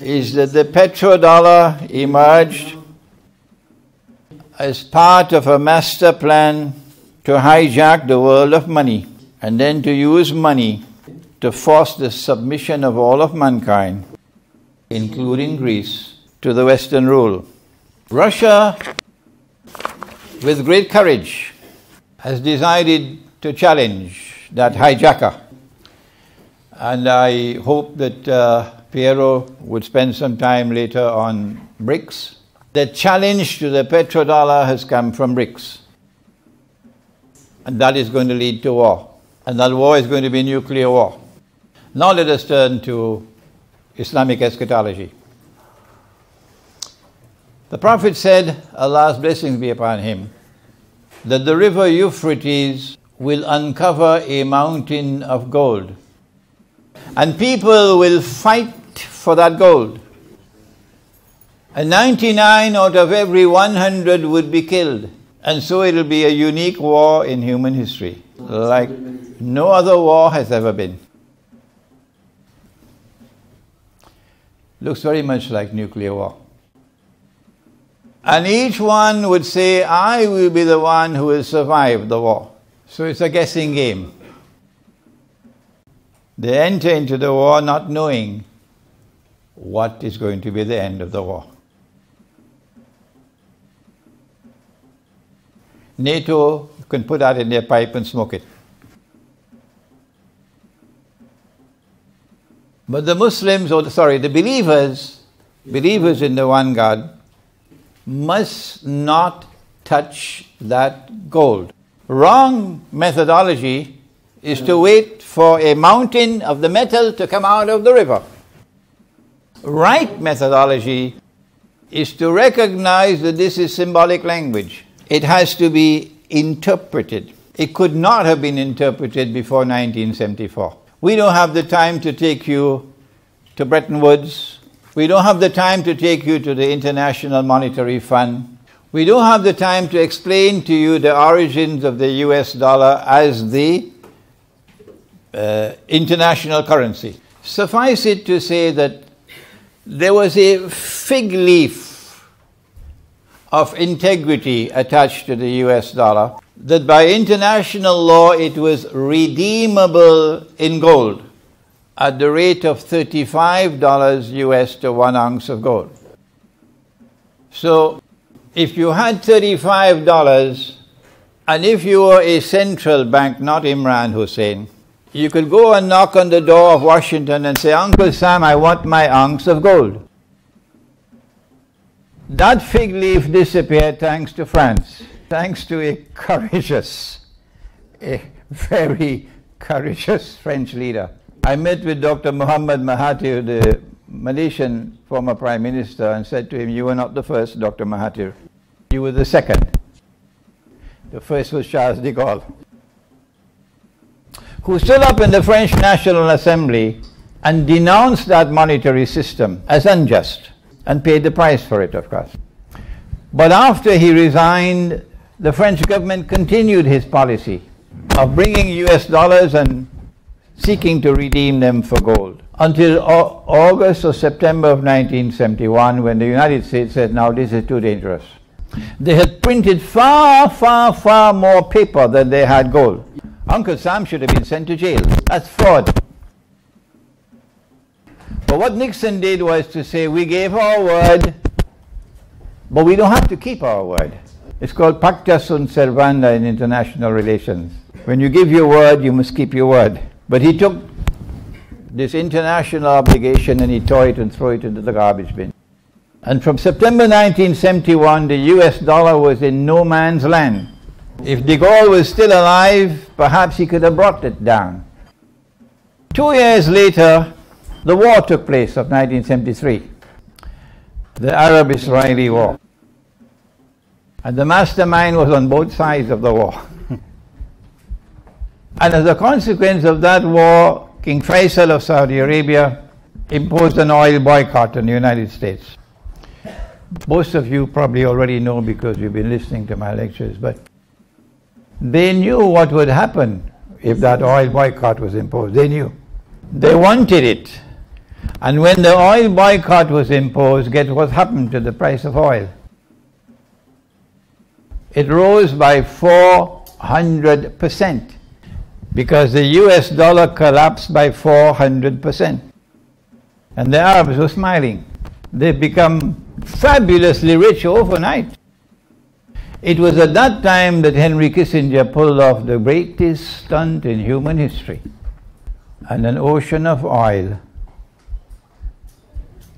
[SPEAKER 2] is that the petrodollar emerged as part of a master plan to hijack the world of money and then to use money to force the submission of all of mankind, including Greece, to the Western rule. Russia with great courage, has decided to challenge that hijacker. And I hope that uh, Piero would spend some time later on BRICS. The challenge to the petrodollar has come from BRICS. And that is going to lead to war. And that war is going to be nuclear war. Now let us turn to Islamic eschatology. The Prophet said, Allah's blessings be upon him, that the river Euphrates will uncover a mountain of gold. And people will fight for that gold. And 99 out of every 100 would be killed. And so it'll be a unique war in human history, like no other war has ever been. Looks very much like nuclear war. And each one would say, I will be the one who will survive the war. So it's a guessing game. They enter into the war not knowing what is going to be the end of the war. NATO can put that in their pipe and smoke it. But the Muslims, or sorry, the believers, believers in the one God, must not touch that gold. Wrong methodology is to wait for a mountain of the metal to come out of the river. Right methodology is to recognize that this is symbolic language. It has to be interpreted. It could not have been interpreted before 1974. We don't have the time to take you to Bretton Woods we don't have the time to take you to the International Monetary Fund. We don't have the time to explain to you the origins of the US dollar as the uh, international currency. Suffice it to say that there was a fig leaf of integrity attached to the US dollar, that by international law it was redeemable in gold at the rate of $35 US to one ounce of gold. So if you had $35 and if you were a central bank, not Imran Hosein, you could go and knock on the door of Washington and say, Uncle Sam, I want my ounce of gold. That fig leaf disappeared thanks to France, thanks to a courageous, a very courageous French leader. I met with Dr. Muhammad Mahathir, the Malaysian former Prime Minister, and said to him, You were not the first, Dr. Mahathir. You were the second. The first was Charles de Gaulle who stood up in the French National Assembly and denounced that monetary system as unjust and paid the price for it, of course. But after he resigned, the French government continued his policy of bringing US dollars and seeking to redeem them for gold until August or September of 1971 when the United States said, now this is too dangerous. They had printed far, far, far more paper than they had gold. Uncle Sam should have been sent to jail. That's fraud. What Nixon did was to say, we gave our word, but we don't have to keep our word. It's called pacta sunt servanda in international relations. When you give your word, you must keep your word. But he took this international obligation and he tore it and threw it into the garbage bin. And from September 1971, the US dollar was in no man's land. If de Gaulle was still alive, perhaps he could have brought it down. Two years later, the war took place of 1973, the Arab Israeli war. And the mastermind was on both sides of the war. and as a consequence of that war, King Faisal of Saudi Arabia imposed an oil boycott on the United States. Most of you probably already know because you've been listening to my lectures, but they knew what would happen if that oil boycott was imposed. They knew. They wanted it. And when the oil boycott was imposed, guess what happened to the price of oil? It rose by 400% because the US dollar collapsed by 400%. And the Arabs were smiling. They've become fabulously rich overnight. It was at that time that Henry Kissinger pulled off the greatest stunt in human history. And an ocean of oil,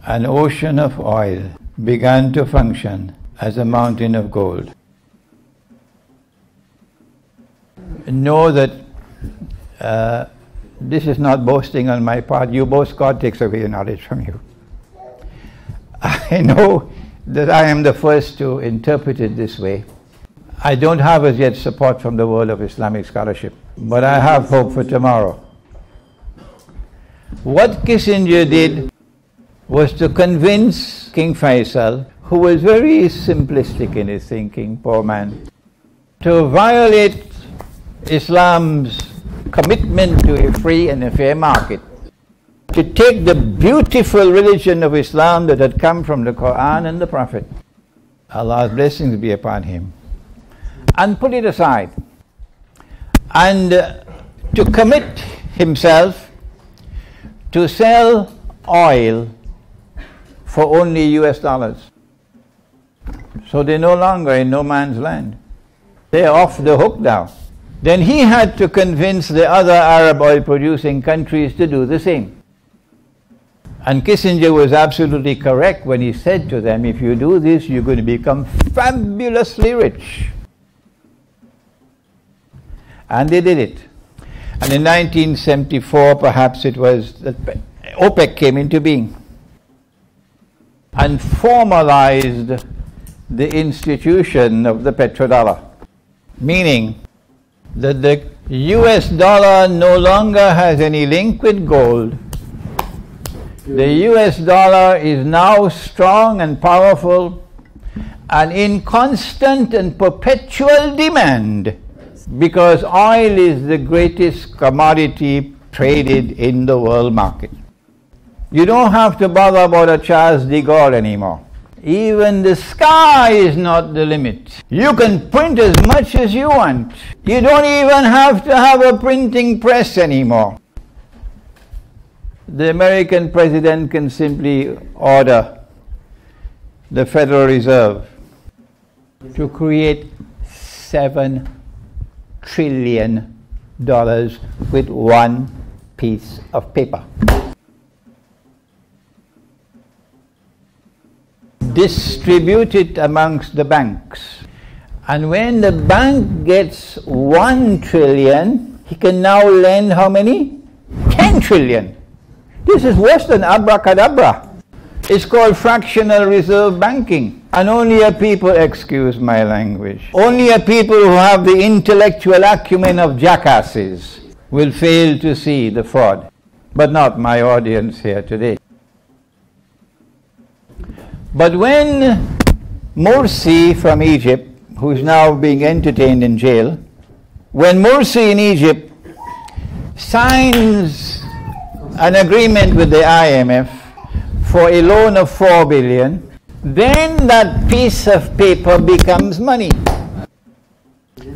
[SPEAKER 2] an ocean of oil began to function as a mountain of gold. Know that uh, this is not boasting on my part. You boast, God takes away your knowledge from you. I know that I am the first to interpret it this way. I don't have as yet support from the world of Islamic scholarship, but I have hope for tomorrow. What Kissinger did was to convince King Faisal, who was very simplistic in his thinking, poor man, to violate Islam's commitment to a free and a fair market, to take the beautiful religion of Islam that had come from the Quran and the Prophet, Allah's blessings be upon him, and put it aside. And uh, to commit himself to sell oil for only US dollars. So they're no longer in no man's land. They're off the hook now. Then he had to convince the other Arab oil producing countries to do the same. And Kissinger was absolutely correct when he said to them, if you do this, you're going to become fabulously rich. And they did it. And in 1974, perhaps it was that OPEC came into being and formalized the institution of the petrodollar, meaning that the US dollar no longer has any link with gold. The US dollar is now strong and powerful, and in constant and perpetual demand because oil is the greatest commodity traded in the world market. You don't have to bother about a Charles de Gaulle anymore. Even the sky is not the limit. You can print as much as you want. You don't even have to have a printing press anymore. The American president can simply order the Federal Reserve to create seven trillion dollars with one piece of paper. Distribute it amongst the banks. And when the bank gets one trillion, he can now lend how many? Ten trillion. This is worse than abracadabra. It's called fractional reserve banking. And only a people, excuse my language, only a people who have the intellectual acumen of jackasses will fail to see the fraud. But not my audience here today. But when Morsi from Egypt, who is now being entertained in jail, when Morsi in Egypt signs an agreement with the IMF for a loan of 4 billion, then that piece of paper becomes money.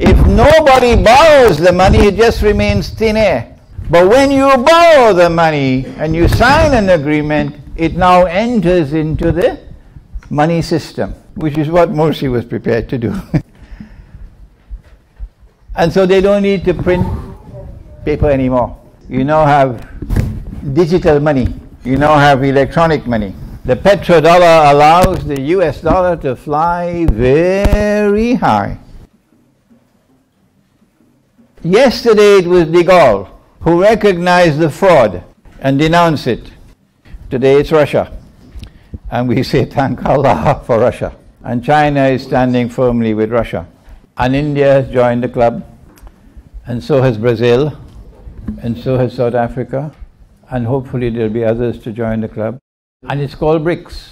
[SPEAKER 2] If nobody borrows the money, it just remains thin air. But when you borrow the money and you sign an agreement, it now enters into the money system, which is what Morsi was prepared to do. and so they don't need to print paper anymore. You now have digital money. You now have electronic money. The petrodollar allows the US dollar to fly very high. Yesterday it was de Gaulle who recognized the fraud and denounced it. Today it's Russia. And we say thank Allah for Russia. And China is standing firmly with Russia. And India has joined the club. And so has Brazil. And so has South Africa and hopefully there'll be others to join the club. And it's called BRICS.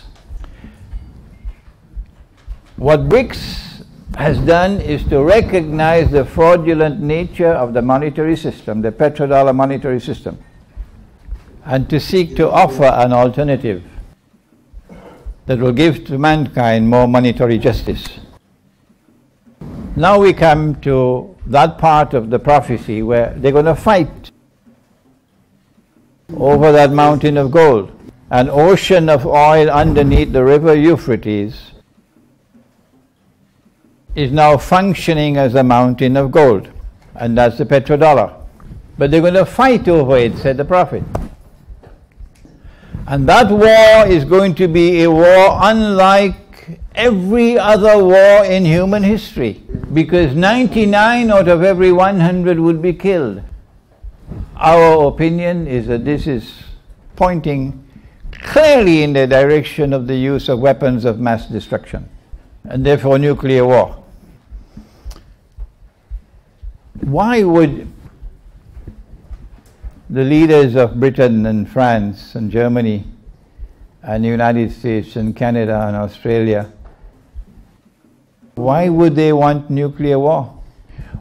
[SPEAKER 2] What BRICS has done is to recognize the fraudulent nature of the monetary system, the petrodollar monetary system, and to seek to offer an alternative that will give to mankind more monetary justice. Now we come to that part of the prophecy where they're going to fight over that mountain of gold. An ocean of oil underneath the river Euphrates is now functioning as a mountain of gold, and that's the petrodollar. But they're going to fight over it, said the Prophet. And that war is going to be a war unlike every other war in human history, because 99 out of every 100 would be killed. Our opinion is that this is pointing clearly in the direction of the use of weapons of mass destruction and therefore nuclear war. Why would the leaders of Britain and France and Germany and the United States and Canada and Australia, why would they want nuclear war?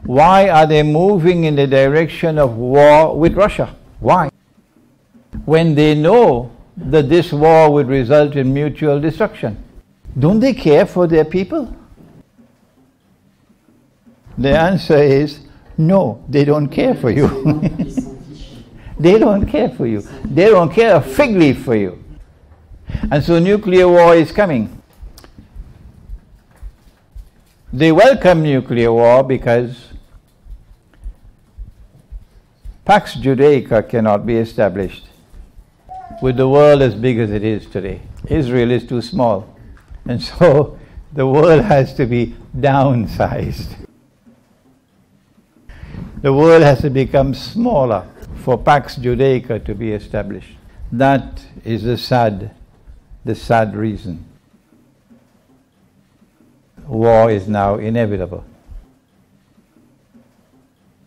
[SPEAKER 2] Why are they moving in the direction of war with Russia? Why? When they know that this war would result in mutual destruction. Don't they care for their people? The answer is no, they don't care for you. they don't care for you. They don't care a fig leaf for you. And so nuclear war is coming. They welcome nuclear war because Pax Judaica cannot be established with the world as big as it is today. Israel is too small. And so the world has to be downsized. The world has to become smaller for Pax Judaica to be established. That is the sad, the sad reason. War is now inevitable.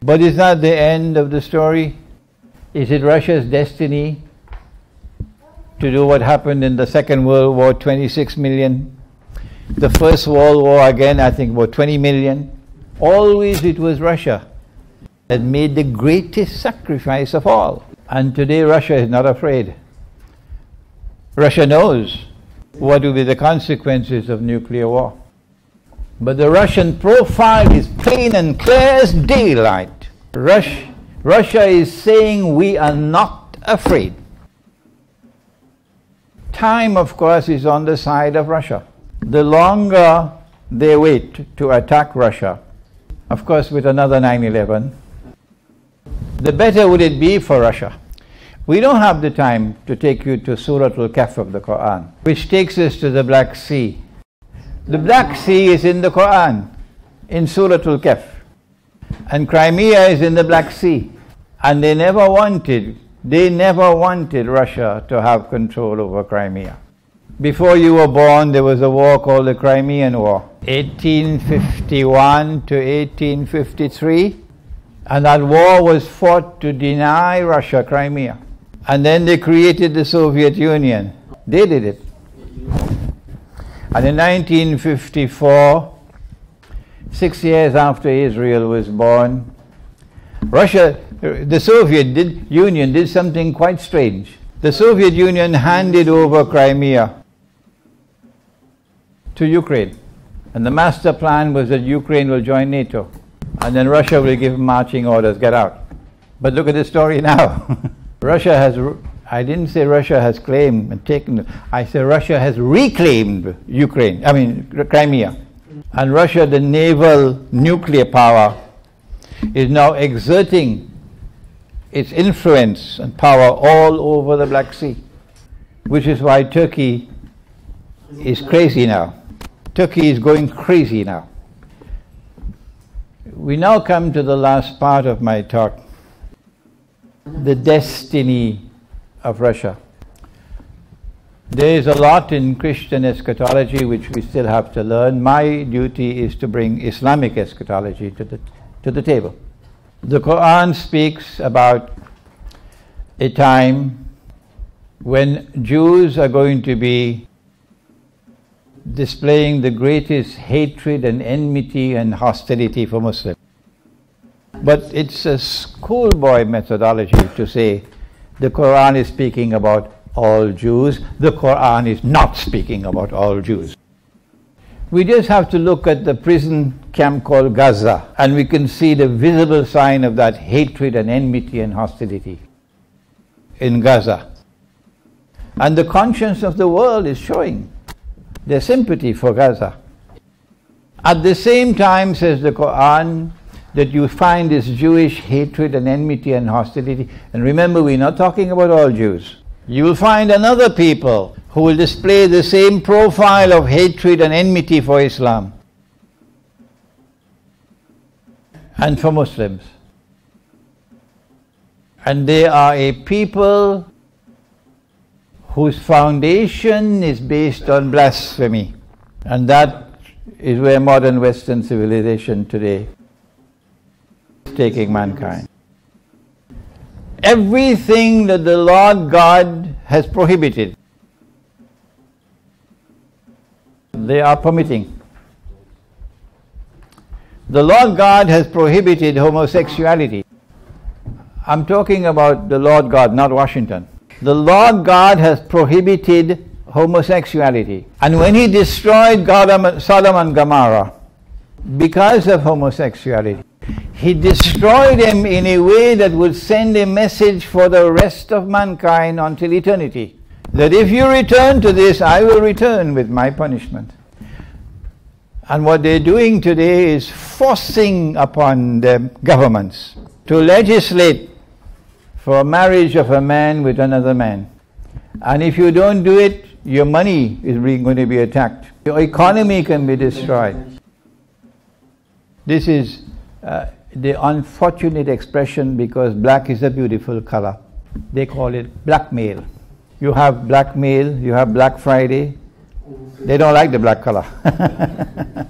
[SPEAKER 2] But is that the end of the story? Is it Russia's destiny to do what happened in the Second World War 26 million? The First World War, again, I think about 20 million. Always it was Russia that made the greatest sacrifice of all. And today Russia is not afraid. Russia knows what will be the consequences of nuclear war. But the Russian profile is plain and clear as daylight. Rush, Russia is saying we are not afraid. Time, of course, is on the side of Russia. The longer they wait to attack Russia, of course, with another 9 11, the better would it be for Russia. We don't have the time to take you to Surah Al Kahf of the Quran, which takes us to the Black Sea. The Black Sea is in the Quran, in Surah Al Kahf. And Crimea is in the Black Sea. And they never wanted, they never wanted Russia to have control over Crimea. Before you were born, there was a war called the Crimean War, 1851 to 1853. And that war was fought to deny Russia Crimea. And then they created the Soviet Union. They did it. And in 1954, six years after Israel was born, Russia, the Soviet did, Union did something quite strange. The Soviet Union handed over Crimea to Ukraine. And the master plan was that Ukraine will join NATO and then Russia will give marching orders, get out. But look at the story now. Russia has, I didn't say Russia has claimed and taken, I said Russia has reclaimed Ukraine, I mean Crimea. And Russia, the naval nuclear power, is now exerting its influence and power all over the Black Sea, which is why Turkey is crazy now. Turkey is going crazy now. We now come to the last part of my talk the destiny of Russia. There is a lot in Christian eschatology which we still have to learn. My duty is to bring Islamic eschatology to the, to the table. The Quran speaks about a time when Jews are going to be displaying the greatest hatred and enmity and hostility for Muslims. But it's a schoolboy methodology to say the Quran is speaking about all Jews, the Quran is not speaking about all Jews. We just have to look at the prison camp called Gaza and we can see the visible sign of that hatred and enmity and hostility in Gaza. And the conscience of the world is showing their sympathy for Gaza. At the same time, says the Quran, that you find this Jewish hatred and enmity and hostility. And remember, we're not talking about all Jews. You will find another people who will display the same profile of hatred and enmity for Islam and for Muslims. And they are a people whose foundation is based on blasphemy. And that is where modern Western civilization today is taking mankind. Everything that the Lord God has prohibited, they are permitting. The Lord God has prohibited homosexuality. I'm talking about the Lord God, not Washington the Lord God has prohibited homosexuality. And when He destroyed Sodom and Gomorrah because of homosexuality, He destroyed them in a way that would send a message for the rest of mankind until eternity. That if you return to this, I will return with my punishment. And what they're doing today is forcing upon the governments to legislate for marriage of a man with another man. And if you don't do it, your money is going to be attacked. Your economy can be destroyed. This is uh, the unfortunate expression because black is a beautiful color. They call it blackmail. You have blackmail, you have Black Friday. They don't like the black color.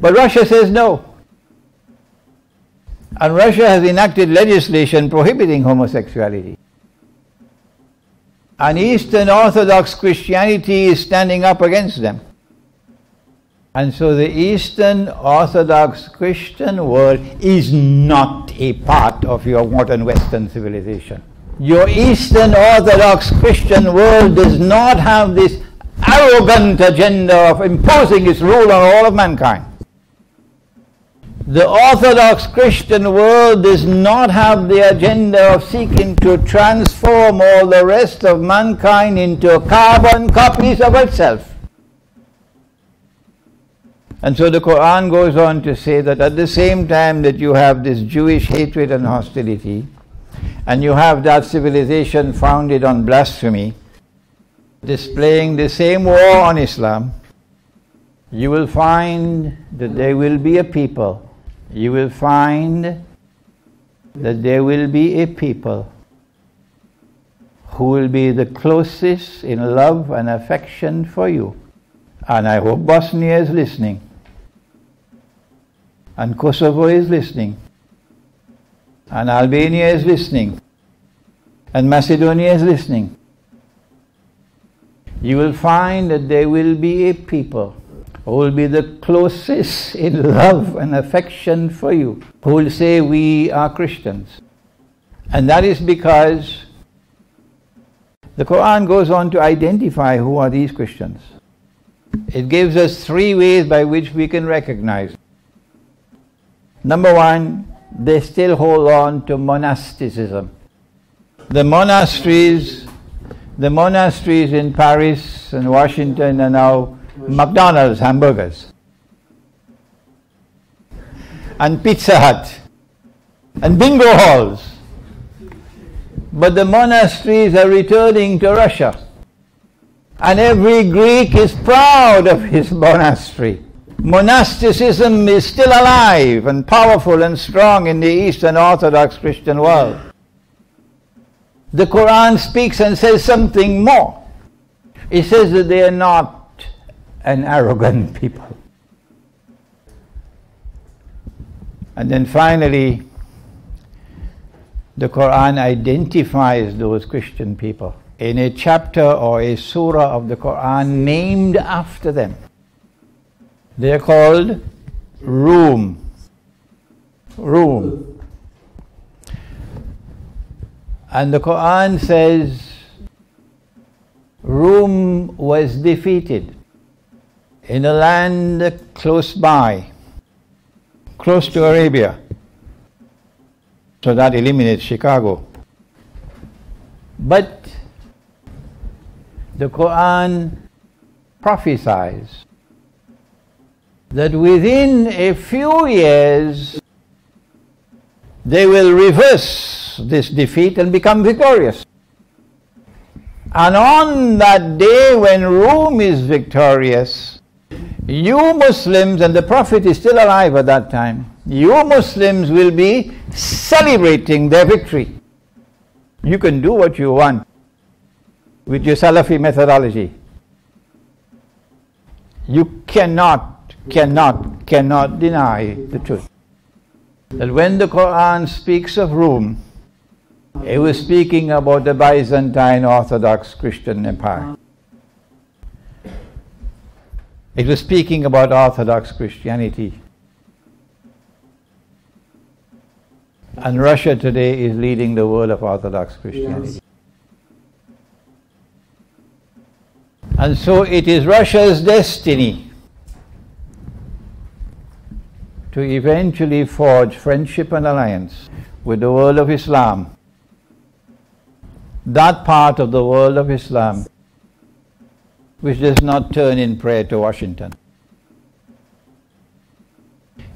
[SPEAKER 2] but Russia says no. And Russia has enacted legislation prohibiting homosexuality. And Eastern Orthodox Christianity is standing up against them. And so the Eastern Orthodox Christian world is not a part of your modern Western civilization. Your Eastern Orthodox Christian world does not have this arrogant agenda of imposing its rule on all of mankind. The Orthodox Christian world does not have the agenda of seeking to transform all the rest of mankind into carbon copies of itself. And so the Quran goes on to say that at the same time that you have this Jewish hatred and hostility, and you have that civilization founded on blasphemy, displaying the same war on Islam, you will find that there will be a people, you will find that there will be a people who will be the closest in love and affection for you. And I hope Bosnia is listening. And Kosovo is listening, and Albania is listening, and Macedonia is listening, you will find that there will be a people who will be the closest in love and affection for you, who will say, We are Christians. And that is because the Quran goes on to identify who are these Christians. It gives us three ways by which we can recognize Number one, they still hold on to monasticism. The monasteries, the monasteries in Paris and Washington are now McDonald's hamburgers and Pizza Hut and bingo halls. But the monasteries are returning to Russia. And every Greek is proud of his monastery monasticism is still alive and powerful and strong in the Eastern Orthodox Christian world. The Quran speaks and says something more. It says that they are not an arrogant people. And then finally, the Quran identifies those Christian people in a chapter or a surah of the Quran named after them. They are called Rum. Rum. And the Quran says Rum was defeated in a land close by, close to Arabia. So that eliminates Chicago. But the Quran prophesies that within a few years they will reverse this defeat and become victorious. And on that day when Rome is victorious, you Muslims, and the Prophet is still alive at that time, you Muslims will be celebrating their victory. You can do what you want with your Salafi methodology. You cannot cannot, cannot deny the truth. That when the Quran speaks of Rome, it was speaking about the Byzantine Orthodox Christian Empire. It was speaking about Orthodox Christianity. And Russia today is leading the world of Orthodox Christianity. Yes. And so it is Russia's destiny to eventually forge friendship and alliance with the world of Islam, that part of the world of Islam which does not turn in prayer to Washington.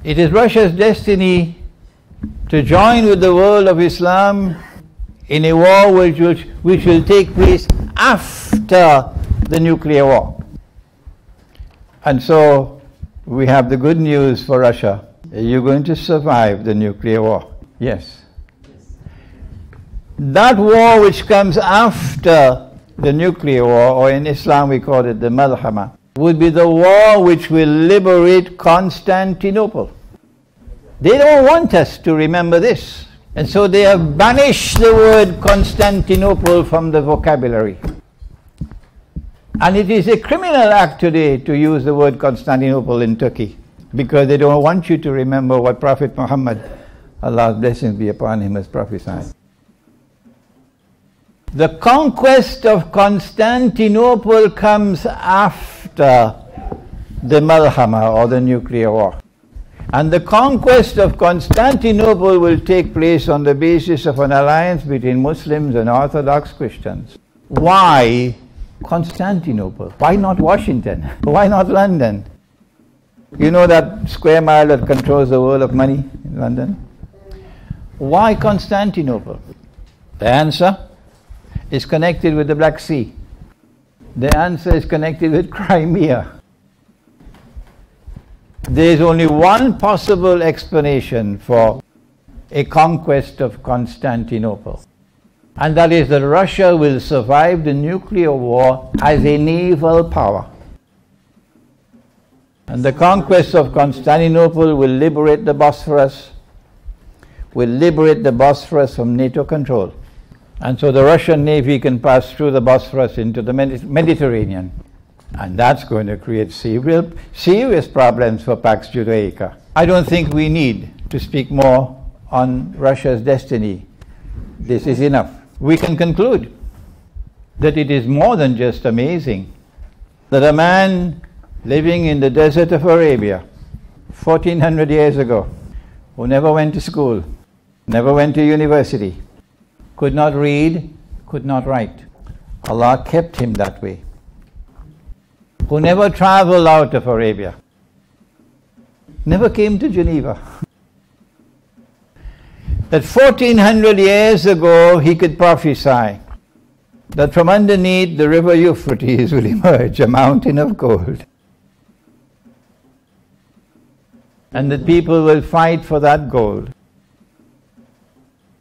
[SPEAKER 2] It is Russia's destiny to join with the world of Islam in a war which will, which will take place after the nuclear war. And so we have the good news for Russia. You're going to survive the nuclear war. Yes. That war which comes after the nuclear war, or in Islam we call it the Malhama, would be the war which will liberate Constantinople. They don't want us to remember this. And so they have banished the word Constantinople from the vocabulary. And it is a criminal act today to use the word Constantinople in Turkey because they don't want you to remember what Prophet Muhammad, Allah's blessings be upon him, has prophesied. The conquest of Constantinople comes after the Malhama or the nuclear war. And the conquest of Constantinople will take place on the basis of an alliance between Muslims and Orthodox Christians. Why Constantinople? Why not Washington? Why not London? You know that square mile that controls the world of money in London? Why Constantinople? The answer is connected with the Black Sea. The answer is connected with Crimea. There is only one possible explanation for a conquest of Constantinople, and that is that Russia will survive the nuclear war as a naval power. And the conquest of Constantinople will liberate the Bosphorus, will liberate the Bosphorus from NATO control. And so the Russian Navy can pass through the Bosphorus into the Mediterranean. And that's going to create serious, serious problems for Pax Judaica. I don't think we need to speak more on Russia's destiny. This is enough. We can conclude that it is more than just amazing that a man living in the desert of Arabia 1400 years ago, who never went to school, never went to university, could not read, could not write. Allah kept him that way. Who never traveled out of Arabia, never came to Geneva. that 1400 years ago he could prophesy that from underneath the river Euphrates will emerge a mountain of gold. And that people will fight for that gold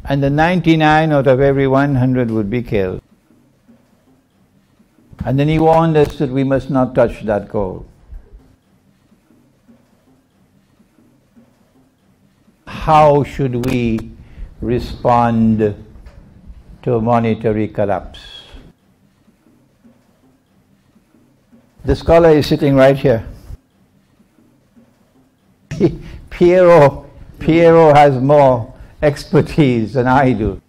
[SPEAKER 2] and the 99 out of every 100 would be killed. And then he warned us that we must not touch that goal. How should we respond to a monetary collapse? The scholar is sitting right here. Piero, Piero has more expertise than I do.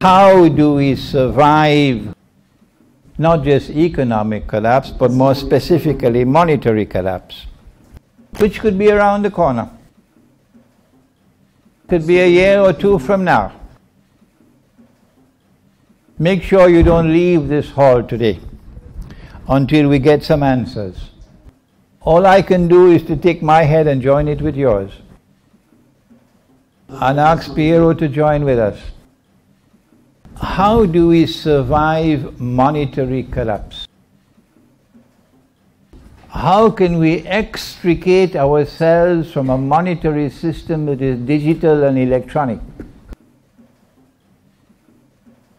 [SPEAKER 2] How do we survive not just economic collapse, but more specifically monetary collapse, which could be around the corner? Could be a year or two from now. Make sure you don't leave this hall today until we get some answers. All I can do is to take my head and join it with yours and ask Piero to join with us. How do we survive monetary collapse? How can we extricate ourselves from a monetary system that is digital and electronic?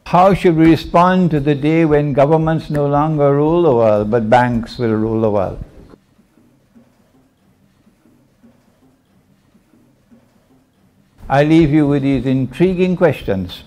[SPEAKER 2] How should we respond to the day when governments no longer rule the world but banks will rule the world? I leave you with these intriguing questions.